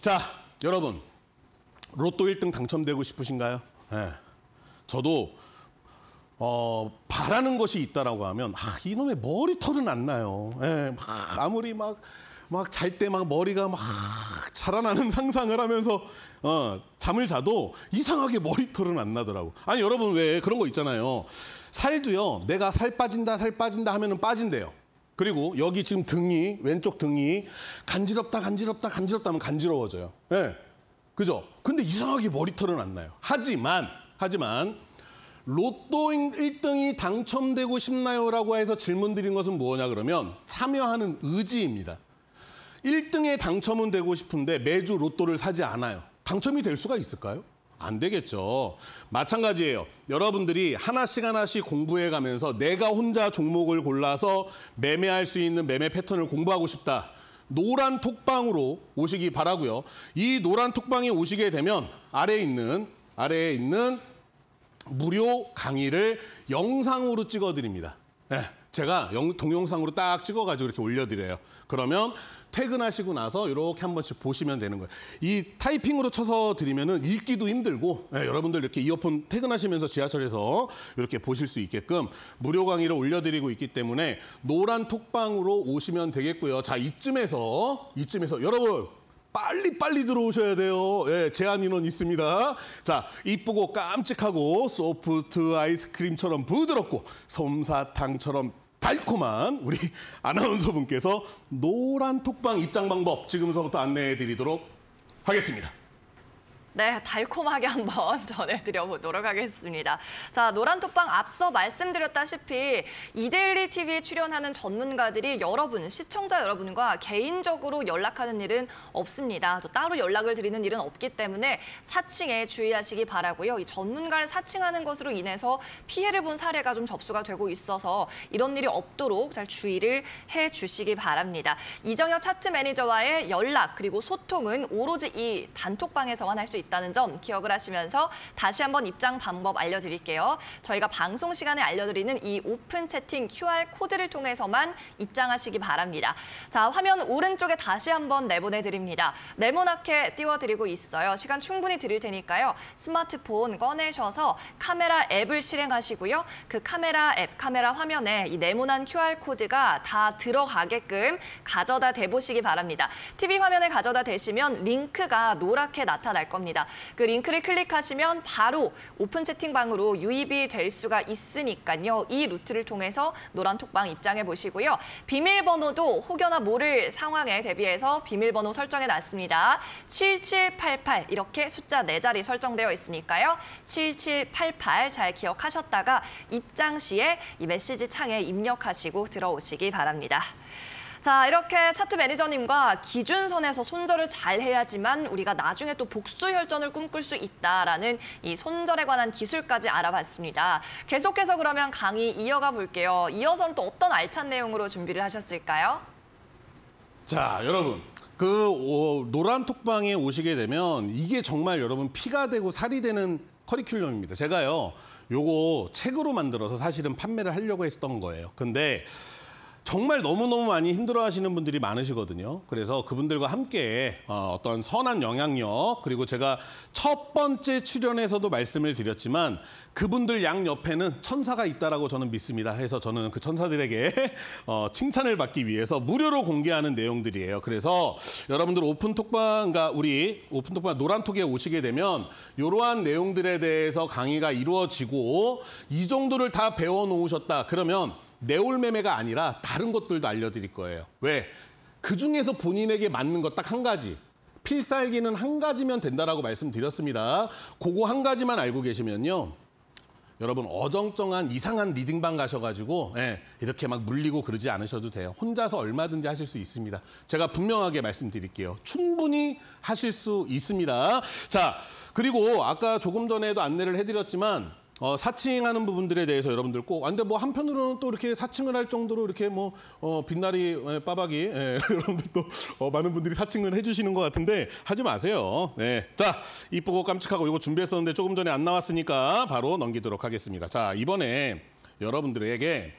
자, 여러분 로또 1등 당첨되고 싶으신가요? 네. 저도 어, 바라는 것이 있다라고 하면 아, 이놈의 머리털은 안 나요. 예, 막 아무리 막 막 잘 때 막 머리가 막 자라나는 상상을 하면서 어, 잠을 자도 이상하게 머리털은 안 나더라고. 아니 여러분 왜 그런 거 있잖아요. 살도요. 내가 살 빠진다 살 빠진다 하면은 빠진대요. 그리고 여기 지금 등이 왼쪽 등이 간지럽다 간지럽다 간지럽다 하면 간지러워져요. 예. 그죠? 근데 이상하게 머리털은 안 나요. 하지만 하지만 로또 1등이 당첨되고 싶나요라고 해서 질문 드린 것은 뭐냐 그러면 참여하는 의지입니다. 1등에 당첨은 되고 싶은데 매주 로또를 사지 않아요. 당첨이 될 수가 있을까요? 안 되겠죠. 마찬가지예요. 여러분들이 하나씩 하나씩 공부해 가면서 내가 혼자 종목을 골라서 매매할 수 있는 매매 패턴을 공부하고 싶다. 노란 톡방으로 오시기 바라고요. 이 노란 톡방에 오시게 되면 아래에 있는 아래에 있는 무료 강의를 영상으로 찍어 드립니다. 네, 제가 영, 동영상으로 딱 찍어가지고 이렇게 올려드려요. 그러면 퇴근하시고 나서 이렇게 한 번씩 보시면 되는 거예요. 이 타이핑으로 쳐서 드리면은 읽기도 힘들고 네, 여러분들 이렇게 이어폰 퇴근하시면서 지하철에서 이렇게 보실 수 있게끔 무료 강의를 올려드리고 있기 때문에 노란 톡방으로 오시면 되겠고요. 자 이쯤에서 이쯤에서 여러분 빨리 빨리 들어오셔야 돼요. 예, 제한 인원 있습니다. 자, 이쁘고 깜찍하고 소프트 아이스크림처럼 부드럽고 솜사탕처럼 달콤한 우리 아나운서 분께서 노란 톡방 입장 방법 지금서부터 안내해 드리도록 하겠습니다. 네, 달콤하게 한번 전해드려 보도록 하겠습니다. 자, 노란톡방 앞서 말씀드렸다시피 이데일리 TV에 출연하는 전문가들이 여러분, 시청자 여러분과 개인적으로 연락하는 일은 없습니다. 또 따로 연락을 드리는 일은 없기 때문에 사칭에 주의하시기 바라고요. 이 전문가를 사칭하는 것으로 인해서 피해를 본 사례가 좀 접수가 되고 있어서 이런 일이 없도록 잘 주의를 해 주시기 바랍니다. 이정혁 차트 매니저와의 연락 그리고 소통은 오로지 이 단톡방에서만 할 수 있다. 있다는 점 기억을 하시면서 다시 한번 입장 방법 알려드릴게요. 저희가 방송 시간에 알려드리는 이 오픈 채팅 QR 코드를 통해서만 입장하시기 바랍니다. 자, 화면 오른쪽에 다시 한번 내보내드립니다. 네모나게 띄워드리고 있어요. 시간 충분히 드릴 테니까요. 스마트폰 꺼내셔서 카메라 앱을 실행하시고요. 그 카메라 앱, 카메라 화면에 이 네모난 QR 코드가 다 들어가게끔 가져다 대보시기 바랍니다. TV 화면에 가져다 대시면 링크가 노랗게 나타날 겁니다. 있습니다. 그 링크를 클릭하시면 바로 오픈 채팅방으로 유입이 될 수가 있으니까요. 이 루트를 통해서 노란 톡방 입장해 보시고요. 비밀번호도 혹여나 모를 상황에 대비해서 비밀번호 설정해 놨습니다. 7788 이렇게 숫자 4자리 설정되어 있으니까요. 7788 잘 기억하셨다가 입장 시에 이 메시지 창에 입력하시고 들어오시기 바랍니다. 자, 이렇게 차트 매니저님과 기준선에서 손절을 잘 해야지만 우리가 나중에 또 복수 혈전을 꿈꿀 수 있다라는 이 손절에 관한 기술까지 알아봤습니다. 계속해서 그러면 강의 이어가 볼게요. 이어서는 또 어떤 알찬 내용으로 준비를 하셨을까요? 자, 여러분. 그 오, 노란 톡방에 오시게 되면 이게 정말 여러분 피가 되고 살이 되는 커리큘럼입니다. 제가요, 요거 책으로 만들어서 사실은 판매를 하려고 했던 거예요. 근데 정말 너무너무 많이 힘들어하시는 분들이 많으시거든요. 그래서 그분들과 함께 어, 어떤 선한 영향력 그리고 제가 첫 번째 출연에서도 말씀을 드렸지만 그분들 양 옆에는 천사가 있다라고 저는 믿습니다. 해서 저는 그 천사들에게 어, 칭찬을 받기 위해서 무료로 공개하는 내용들이에요. 그래서 여러분들 오픈 톡방, 그러니까 우리 오픈 톡방 노란톡에 오시게 되면 이러한 내용들에 대해서 강의가 이루어지고 이 정도를 다 배워 놓으셨다. 그러면 내올 매매가 아니라 다른 것들도 알려드릴 거예요. 왜? 그 중에서 본인에게 맞는 것 딱 한 가지. 필살기는 한 가지면 된다라고 말씀드렸습니다. 그거 한 가지만 알고 계시면요. 여러분 어정쩡한 이상한 리딩방 가셔가지고 예, 이렇게 막 물리고 그러지 않으셔도 돼요. 혼자서 얼마든지 하실 수 있습니다. 제가 분명하게 말씀드릴게요. 충분히 하실 수 있습니다. 자 그리고 아까 조금 전에도 안내를 해드렸지만 어, 사칭하는 부분들에 대해서 여러분들 꼭, 아, 근데 뭐 한편으로는 또 이렇게 사칭을 할 정도로 이렇게 뭐, 어, 빛나리 예, 빠박이, 예, 여러분들 또, 어, 많은 분들이 사칭을 해주시는 것 같은데 하지 마세요. 네. 자, 이쁘고 깜찍하고 이거 준비했었는데 조금 전에 안 나왔으니까 바로 넘기도록 하겠습니다. 자, 이번에 여러분들에게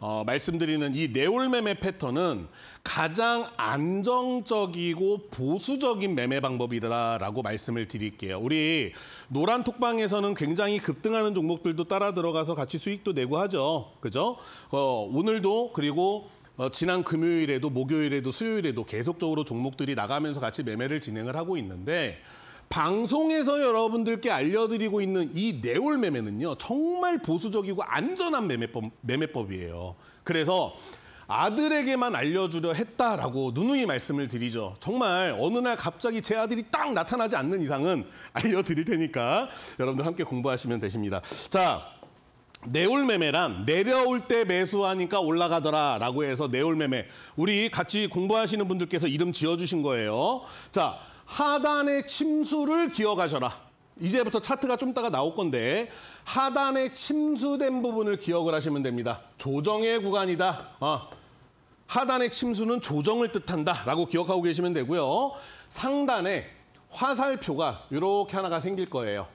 어, 말씀드리는 이 네올 매매 패턴은 가장 안정적이고 보수적인 매매 방법이다라고 말씀을 드릴게요. 우리 노란 톡방에서는 굉장히 급등하는 종목들도 따라 들어가서 같이 수익도 내고 하죠. 그죠? 어, 오늘도 그리고 어, 지난 금요일에도 목요일에도 수요일에도 계속적으로 종목들이 나가면서 같이 매매를 진행을 하고 있는데 방송에서 여러분들께 알려드리고 있는 이 네올 매매는요 정말 보수적이고 안전한 매매법, 매매법이에요. 그래서 아들에게만 알려주려 했다라고 누누이 말씀을 드리죠. 정말 어느 날 갑자기 제 아들이 딱 나타나지 않는 이상은 알려드릴 테니까 여러분들 함께 공부하시면 되십니다. 자, 내올 매매란 내려올 때 매수하니까 올라가더라 라고 해서 내올 매매. 우리 같이 공부하시는 분들께서 이름 지어주신 거예요. 자, 하단의 침수를 기억하셔라. 이제부터 차트가 좀 이따가 나올 건데 하단에 침수된 부분을 기억을 하시면 됩니다. 조정의 구간이다. 어. 하단의 침수는 조정을 뜻한다 라고 기억하고 계시면 되고요. 상단에 화살표가 이렇게 하나가 생길 거예요.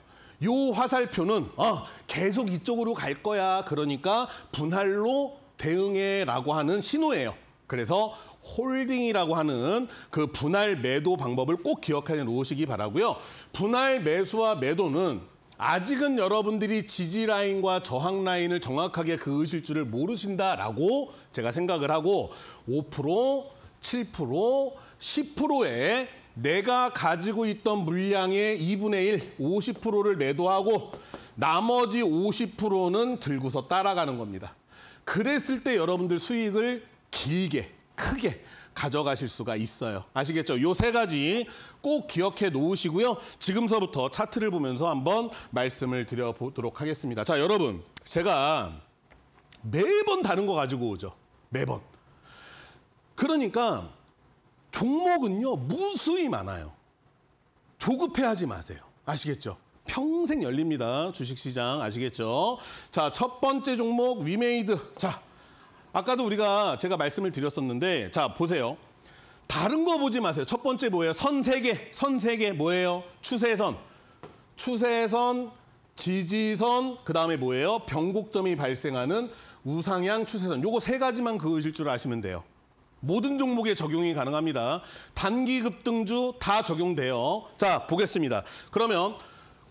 요 화살표는 어, 계속 이쪽으로 갈 거야. 그러니까 분할로 대응해라고 하는 신호예요. 그래서 홀딩이라고 하는 그 분할 매도 방법을 꼭 기억해 놓으시기 바라고요. 분할 매수와 매도는 아직은 여러분들이 지지 라인과 저항 라인을 정확하게 그으실 줄을 모르신다라고 제가 생각을 하고 5%, 7%, 10%에 내가 가지고 있던 물량의 2분의 1, 50%를 매도하고 나머지 50%는 들고서 따라가는 겁니다. 그랬을 때 여러분들 수익을 길게 크게 가져가실 수가 있어요. 아시겠죠? 요 세 가지 꼭 기억해 놓으시고요. 지금서부터 차트를 보면서 한번 말씀을 드려보도록 하겠습니다. 자, 여러분. 제가 매번 다른 거 가지고 오죠. 매번. 그러니까 종목은요, 무수히 많아요. 조급해하지 마세요. 아시겠죠? 평생 열립니다. 주식시장 아시겠죠? 자, 첫 번째 종목 위메이드. 자, 아까도 우리가 제가 말씀을 드렸었는데 자 보세요. 다른 거 보지 마세요. 첫 번째 뭐예요? 선 세 개. 선 세 개 뭐예요? 추세선. 추세선, 지지선, 그다음에 뭐예요? 변곡점이 발생하는 우상향 추세선. 요거 세 가지만 그으실 줄 아시면 돼요. 모든 종목에 적용이 가능합니다. 단기 급등주 다 적용돼요. 자, 보겠습니다. 그러면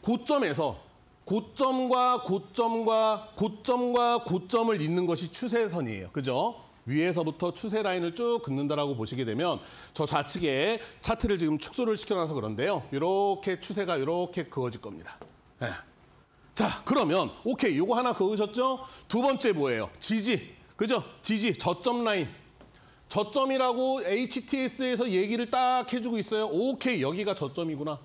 고점에서 고점과 고점과 고점과 고점을 잇는 것이 추세선이에요. 그죠? 위에서부터 추세 라인을 쭉 긋는다라고 보시게 되면 저 좌측에 차트를 지금 축소를 시켜놔서 그런데요. 이렇게 추세가 이렇게 그어질 겁니다. 네. 자, 그러면 오케이. 요거 하나 그으셨죠? 두 번째 뭐예요? 지지. 그죠? 지지, 저점 라인. 저점이라고 HTS에서 얘기를 딱 해주고 있어요. 오케이, 여기가 저점이구나.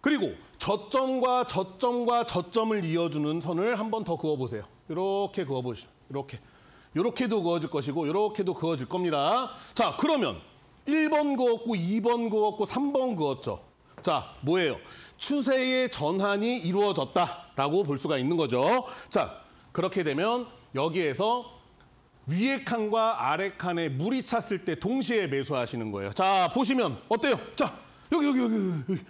그리고 저점과 저점과 저점을 이어주는 선을 한 번 더 그어보세요. 이렇게 그어보시죠. 이렇게. 이렇게도 그어질 것이고 이렇게도 그어질 겁니다. 자, 그러면 1번 그었고 2번 그었고 3번 그었죠. 자, 뭐예요? 추세의 전환이 이루어졌다라고 볼 수가 있는 거죠. 자, 그렇게 되면 여기에서 위에 칸과 아래 칸에 물이 찼을 때 동시에 매수하시는 거예요. 자, 보시면 어때요? 자, 여기 여기 여기. 여기.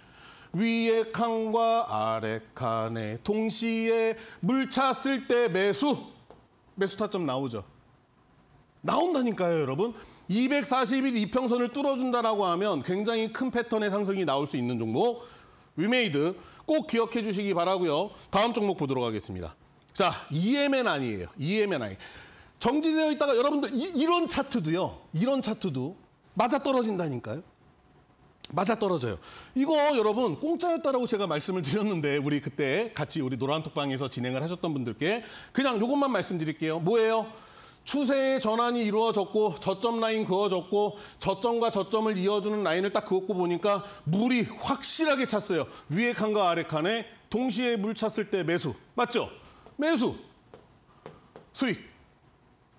위에 칸과 아래 칸에 동시에 물 찼을 때 매수. 매수 타점 나오죠. 나온다니까요, 여러분. 240일 이평선을 뚫어준다라고 하면 굉장히 큰 패턴의 상승이 나올 수 있는 종목 위메이드 꼭 기억해 주시기 바라고요. 다음 종목 보도록 하겠습니다. 자, 이엠앤아이예요. 이엠앤아이. 정지되어 있다가 여러분들 이, 이런 차트도요. 이런 차트도 맞아 떨어진다니까요. 맞아 떨어져요. 이거 여러분 공짜였다라고 제가 말씀을 드렸는데 우리 그때 같이 우리 노란톡방에서 진행을 하셨던 분들께 그냥 요것만 말씀드릴게요. 뭐예요? 추세의 전환이 이루어졌고 저점 라인 그어졌고 저점과 저점을 이어주는 라인을 딱 그었고 보니까 물이 확실하게 찼어요. 위에 칸과 아래 칸에 동시에 물 찼을 때 매수. 맞죠? 매수. 수익.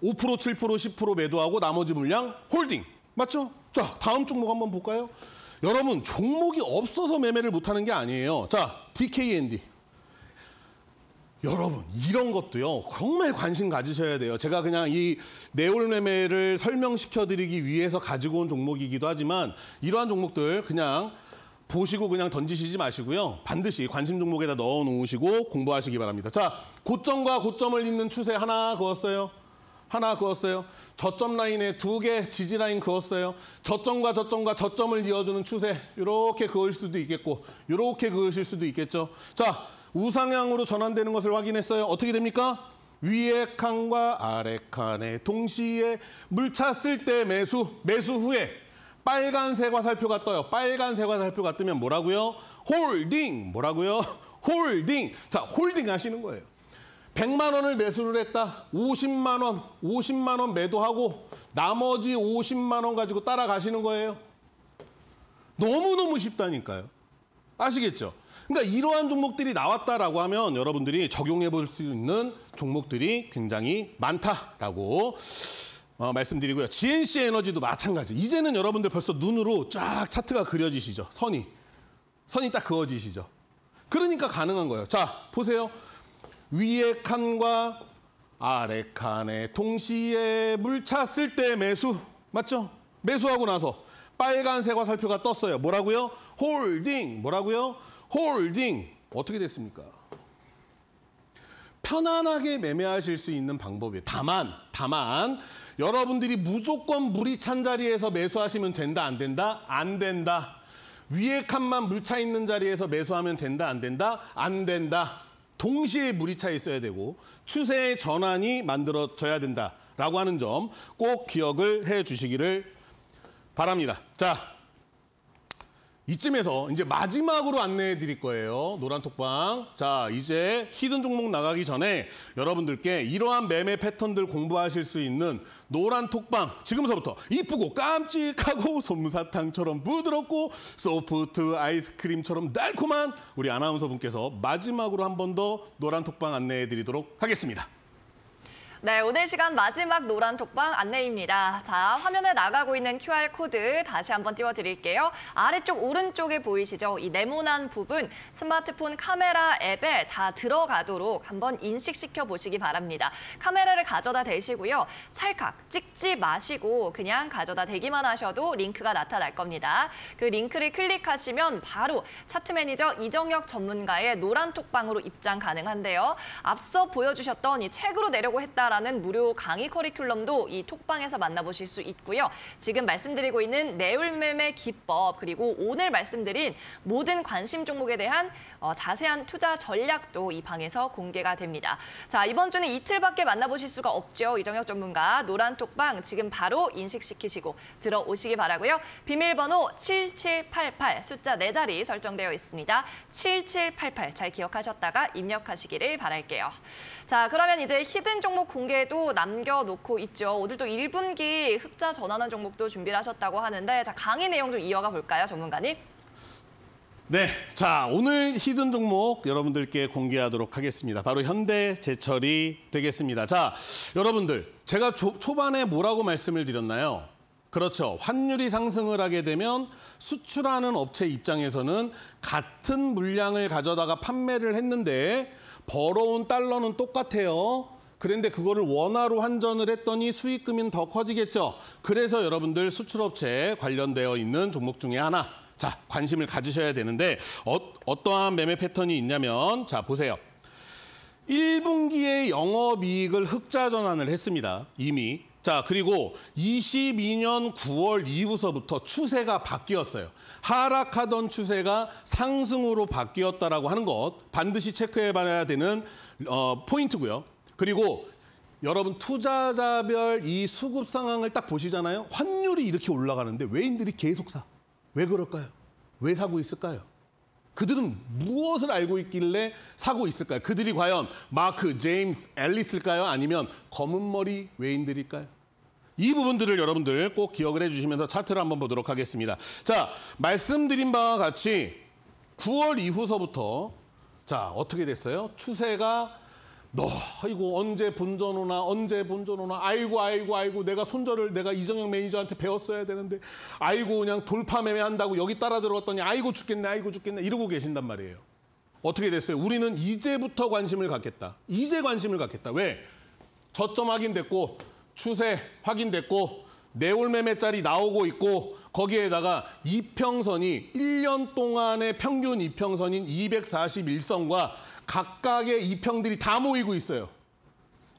5% 7% 10% 매도하고 나머지 물량 홀딩. 맞죠? 자, 다음 종목 한번 볼까요? 여러분, 종목이 없어서 매매를 못하는 게 아니에요. 자, DK&D. 여러분 이런 것도요 정말 관심 가지셔야 돼요. 제가 그냥 이 내올 매매를 설명시켜 드리기 위해서 가지고 온 종목이기도 하지만 이러한 종목들 그냥 보시고 그냥 던지시지 마시고요. 반드시 관심 종목에다 넣어 놓으시고 공부하시기 바랍니다. 자 고점과 고점을 잇는 추세 하나 그었어요. 하나 그었어요. 저점 라인에 두 개 지지 라인 그었어요. 저점과 저점과 저점을 이어주는 추세 이렇게 그을 수도 있겠고 이렇게 그으실 수도 있겠죠. 자 우상향으로 전환되는 것을 확인했어요. 어떻게 됩니까? 위에 칸과 아래 칸에 동시에 물 찼을 때 매수, 매수 후에 빨간색 화살표가 떠요. 빨간색 화살표가 뜨면 뭐라고요? 홀딩! 뭐라고요? 홀딩! 자, 홀딩 하시는 거예요. 100만 원을 매수를 했다. 50만 원, 50만 원 매도하고 나머지 50만 원 가지고 따라가시는 거예요. 너무너무 쉽다니까요. 아시겠죠? 그러니까 이러한 종목들이 나왔다라고 하면 여러분들이 적용해 볼 수 있는 종목들이 굉장히 많다라고 어, 말씀드리고요. GNC 에너지도 마찬가지. 이제는 여러분들 벌써 눈으로 쫙 차트가 그려지시죠. 선이. 선이 딱 그어지시죠. 그러니까 가능한 거예요. 자, 보세요. 위에 칸과 아래 칸에 동시에 물 찼을 때 매수. 맞죠? 매수하고 나서 빨간색 화살표가 떴어요. 뭐라고요? 홀딩. 뭐라고요? 홀딩 어떻게 됐습니까? 편안하게 매매하실 수 있는 방법이에요. 다만, 다만 여러분들이 무조건 물이 찬 자리에서 매수하시면 된다, 안 된다? 안 된다. 위에 칸만 물 차 있는 자리에서 매수하면 된다, 안 된다? 안 된다. 동시에 물이 차 있어야 되고 추세의 전환이 만들어져야 된다라고 하는 점 꼭 기억을 해 주시기를 바랍니다. 자, 이쯤에서 이제 마지막으로 안내해 드릴 거예요. 노란 톡방. 자, 이제 히든 종목 나가기 전에 여러분들께 이러한 매매 패턴들 공부하실 수 있는 노란 톡방. 지금서부터 이쁘고 깜찍하고 솜사탕처럼 부드럽고 소프트 아이스크림처럼 달콤한 우리 아나운서 분께서 마지막으로 한 번 더 노란 톡방 안내해 드리도록 하겠습니다. 네, 오늘 시간 마지막 노란 톡방 안내입니다. 자, 화면에 나가고 있는 QR코드 다시 한번 띄워드릴게요. 아래쪽 오른쪽에 보이시죠? 이 네모난 부분 스마트폰 카메라 앱에 다 들어가도록 한번 인식시켜 보시기 바랍니다. 카메라를 가져다 대시고요. 찰칵 찍지 마시고 그냥 가져다 대기만 하셔도 링크가 나타날 겁니다. 그 링크를 클릭하시면 바로 차트 매니저 이정혁 전문가의 노란 톡방으로 입장 가능한데요. 앞서 보여주셨던 이 책으로 내려고 했다 라는 무료 강의 커리큘럼도 이 톡방에서 만나보실 수 있고요. 지금 말씀드리고 있는 내울매매 기법 그리고 오늘 말씀드린 모든 관심 종목에 대한 어, 자세한 투자 전략도 이 방에서 공개가 됩니다. 자 이번 주는 이틀밖에 만나보실 수가 없죠. 이정혁 전문가 노란 톡방 지금 바로 인식시키시고 들어오시기 바라고요. 비밀번호 7788 숫자 4자리 설정되어 있습니다. 7788 잘 기억하셨다가 입력하시기를 바랄게요. 자 그러면 이제 히든 종목 공 개도 남겨놓고 있죠. 오늘도 1분기 흑자 전환한 종목도 준비를 하셨다고 하는데 자 강의 내용 좀 이어가 볼까요, 전문가님? 네, 자 오늘 히든 종목 여러분들께 공개하도록 하겠습니다. 바로 현대제철이 되겠습니다. 자, 여러분들 제가 조, 초반에 뭐라고 말씀을 드렸나요? 그렇죠. 환율이 상승을 하게 되면 수출하는 업체 입장에서는 같은 물량을 가져다가 판매를 했는데 벌어온 달러는 똑같아요. 그런데 그거를 원화로 환전을 했더니 수익금이 더 커지겠죠. 그래서 여러분들 수출업체 관련되어 있는 종목 중에 하나. 자, 관심을 가지셔야 되는데 어, 어떠한 매매 패턴이 있냐면 자, 보세요. 1분기에 영업이익을 흑자 전환을 했습니다. 이미 자, 그리고 22년 9월 이후서부터 추세가 바뀌었어요. 하락하던 추세가 상승으로 바뀌었다라고 하는 것 반드시 체크해 봐야 되는 어, 포인트고요. 그리고 여러분 투자자별 이 수급 상황을 딱 보시잖아요. 환율이 이렇게 올라가는데 외인들이 계속 사. 왜 그럴까요? 왜 사고 있을까요? 그들은 무엇을 알고 있길래 사고 있을까요? 그들이 과연 마크, 제임스, 앨리스일까요? 아니면 검은 머리 외인들일까요? 이 부분들을 여러분들 꼭 기억을 해주시면서 차트를 한번 보도록 하겠습니다. 자, 말씀드린 바와 같이 9월 이후서부터 자 어떻게 됐어요? 추세가 너 이거 언제 본전 오나 언제 본전 오나 아이고 아이고 아이고 내가 손절을 내가 이정영 매니저한테 배웠어야 되는데 아이고 그냥 돌파 매매한다고 여기 따라 들어갔더니 아이고 죽겠네 아이고 죽겠네 이러고 계신단 말이에요. 어떻게 됐어요? 우리는 이제부터 관심을 갖겠다. 이제 관심을 갖겠다. 왜? 저점 확인됐고 추세 확인됐고 내올 매매짜리 나오고 있고 거기에다가 이평선이 1년 동안의 평균 이평선인 241선과 각각의 이평들이 다 모이고 있어요.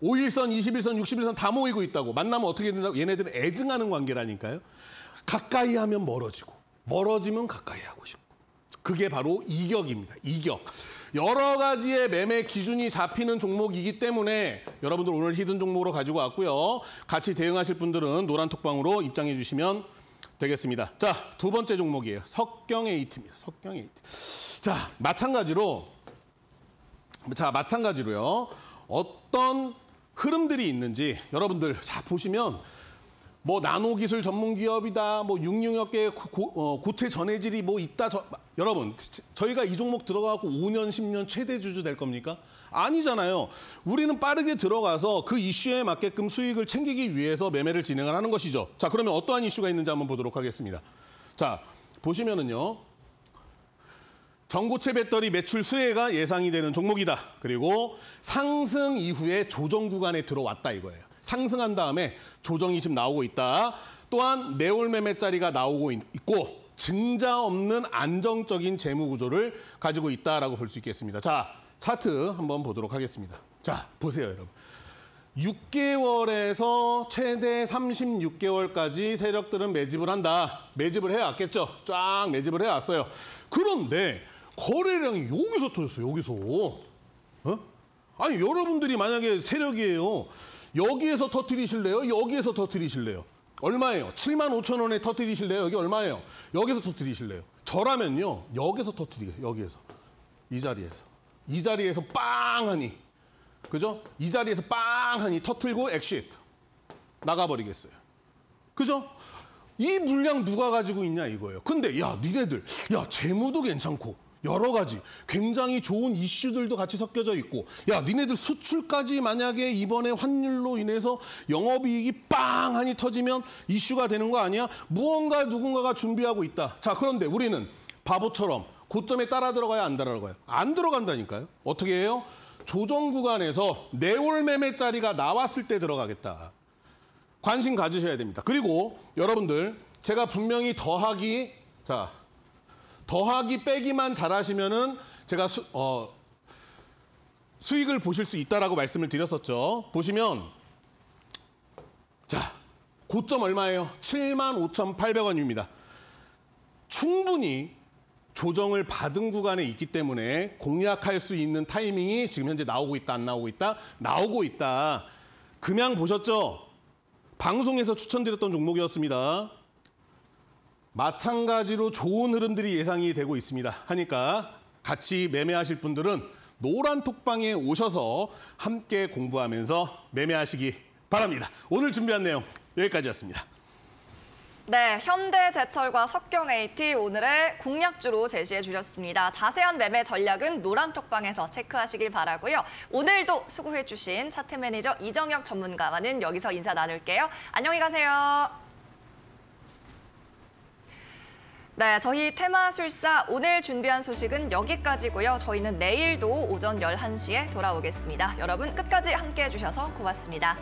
5일선, 21선, 61선 다 모이고 있다고. 만나면 어떻게 된다고? 얘네들은 애증하는 관계라니까요. 가까이 하면 멀어지고 멀어지면 가까이 하고 싶고. 그게 바로 이격입니다. 이격. 여러 가지의 매매 기준이 잡히는 종목이기 때문에 여러분들 오늘 hidden 종목으로 가지고 왔고요. 같이 대응하실 분들은 노란 톡방으로 입장해 주시면 되겠습니다. 자, 두 번째 종목이에요. 석경에이티입니다. 석경에이티. 자, 마찬가지로 자, 마찬가지로요. 어떤 흐름들이 있는지 여러분들 자 보시면 뭐 나노 기술 전문 기업이다. 뭐 육육역계 어, 고체 전해질이 뭐 있다. 저, 여러분, 저희가 이 종목 들어가고 5년, 10년 최대 주주 될 겁니까? 아니잖아요. 우리는 빠르게 들어가서 그 이슈에 맞게끔 수익을 챙기기 위해서 매매를 진행을 하는 것이죠. 자, 그러면 어떠한 이슈가 있는지 한번 보도록 하겠습니다. 자, 보시면은요. 전고체 배터리 매출 수혜가 예상이 되는 종목이다. 그리고 상승 이후에 조정 구간에 들어왔다 이거예요. 상승한 다음에 조정이 지금 나오고 있다. 또한 내올 매매짜리가 나오고 있고 증자 없는 안정적인 재무 구조를 가지고 있다라고 볼 수 있겠습니다. 자, 차트 한번 보도록 하겠습니다. 자, 보세요, 여러분. 6개월에서 최대 36개월까지 세력들은 매집을 한다. 매집을 해왔겠죠. 쫙 매집을 해왔어요. 그런데 거래량이 여기서 터졌어요. 여기서. 어? 아니 여러분들이 만약에 세력이에요. 여기에서 터트리실래요? 여기에서 터트리실래요? 얼마예요? 7만 5천 원에 터트리실래요? 여기 얼마예요? 여기서 터트리실래요? 저라면요. 여기서 터트릴게요. 여기에서. 이 자리에서. 이 자리에서 빵 하니. 그죠? 이 자리에서 빵 하니 터틀고 exit. 나가버리겠어요. 그죠? 이 물량 누가 가지고 있냐 이거예요. 근데 야 니네들 야 재무도 괜찮고 여러 가지 굉장히 좋은 이슈들도 같이 섞여져 있고 야 니네들 수출까지 만약에 이번에 환율로 인해서 영업이익이 빵 하니 터지면 이슈가 되는 거 아니야? 무언가 누군가가 준비하고 있다. 자 그런데 우리는 바보처럼 고점에 따라 들어가야 안 들어가요? 안 들어간다니까요. 어떻게 해요? 조정 구간에서 내올 매매짜리가 나왔을 때 들어가겠다. 관심 가지셔야 됩니다. 그리고 여러분들 제가 분명히 더하기 자 더하기 빼기만 잘하시면은 제가 수, 어, 수익을 보실 수 있다라고 말씀을 드렸었죠. 보시면 자 고점 얼마예요? 75,800원입니다. 충분히 조정을 받은 구간에 있기 때문에 공략할 수 있는 타이밍이 지금 현재 나오고 있다 안 나오고 있다 나오고 있다. 금양 보셨죠? 방송에서 추천드렸던 종목이었습니다. 마찬가지로 좋은 흐름들이 예상이 되고 있습니다. 하니까 같이 매매하실 분들은 노란 톡방에 오셔서 함께 공부하면서 매매하시기 바랍니다. 오늘 준비한 내용 여기까지였습니다. 네, 현대제철과 석경AT 오늘의 공략주로 제시해 주셨습니다. 자세한 매매 전략은 노란 톡방에서 체크하시길 바라고요. 오늘도 수고해 주신 차트 매니저 이정혁 전문가와는 여기서 인사 나눌게요. 안녕히 가세요. 네, 저희 테마술사 오늘 준비한 소식은 여기까지고요. 저희는 내일도 오전 11시에 돌아오겠습니다. 여러분 끝까지 함께해 주셔서 고맙습니다.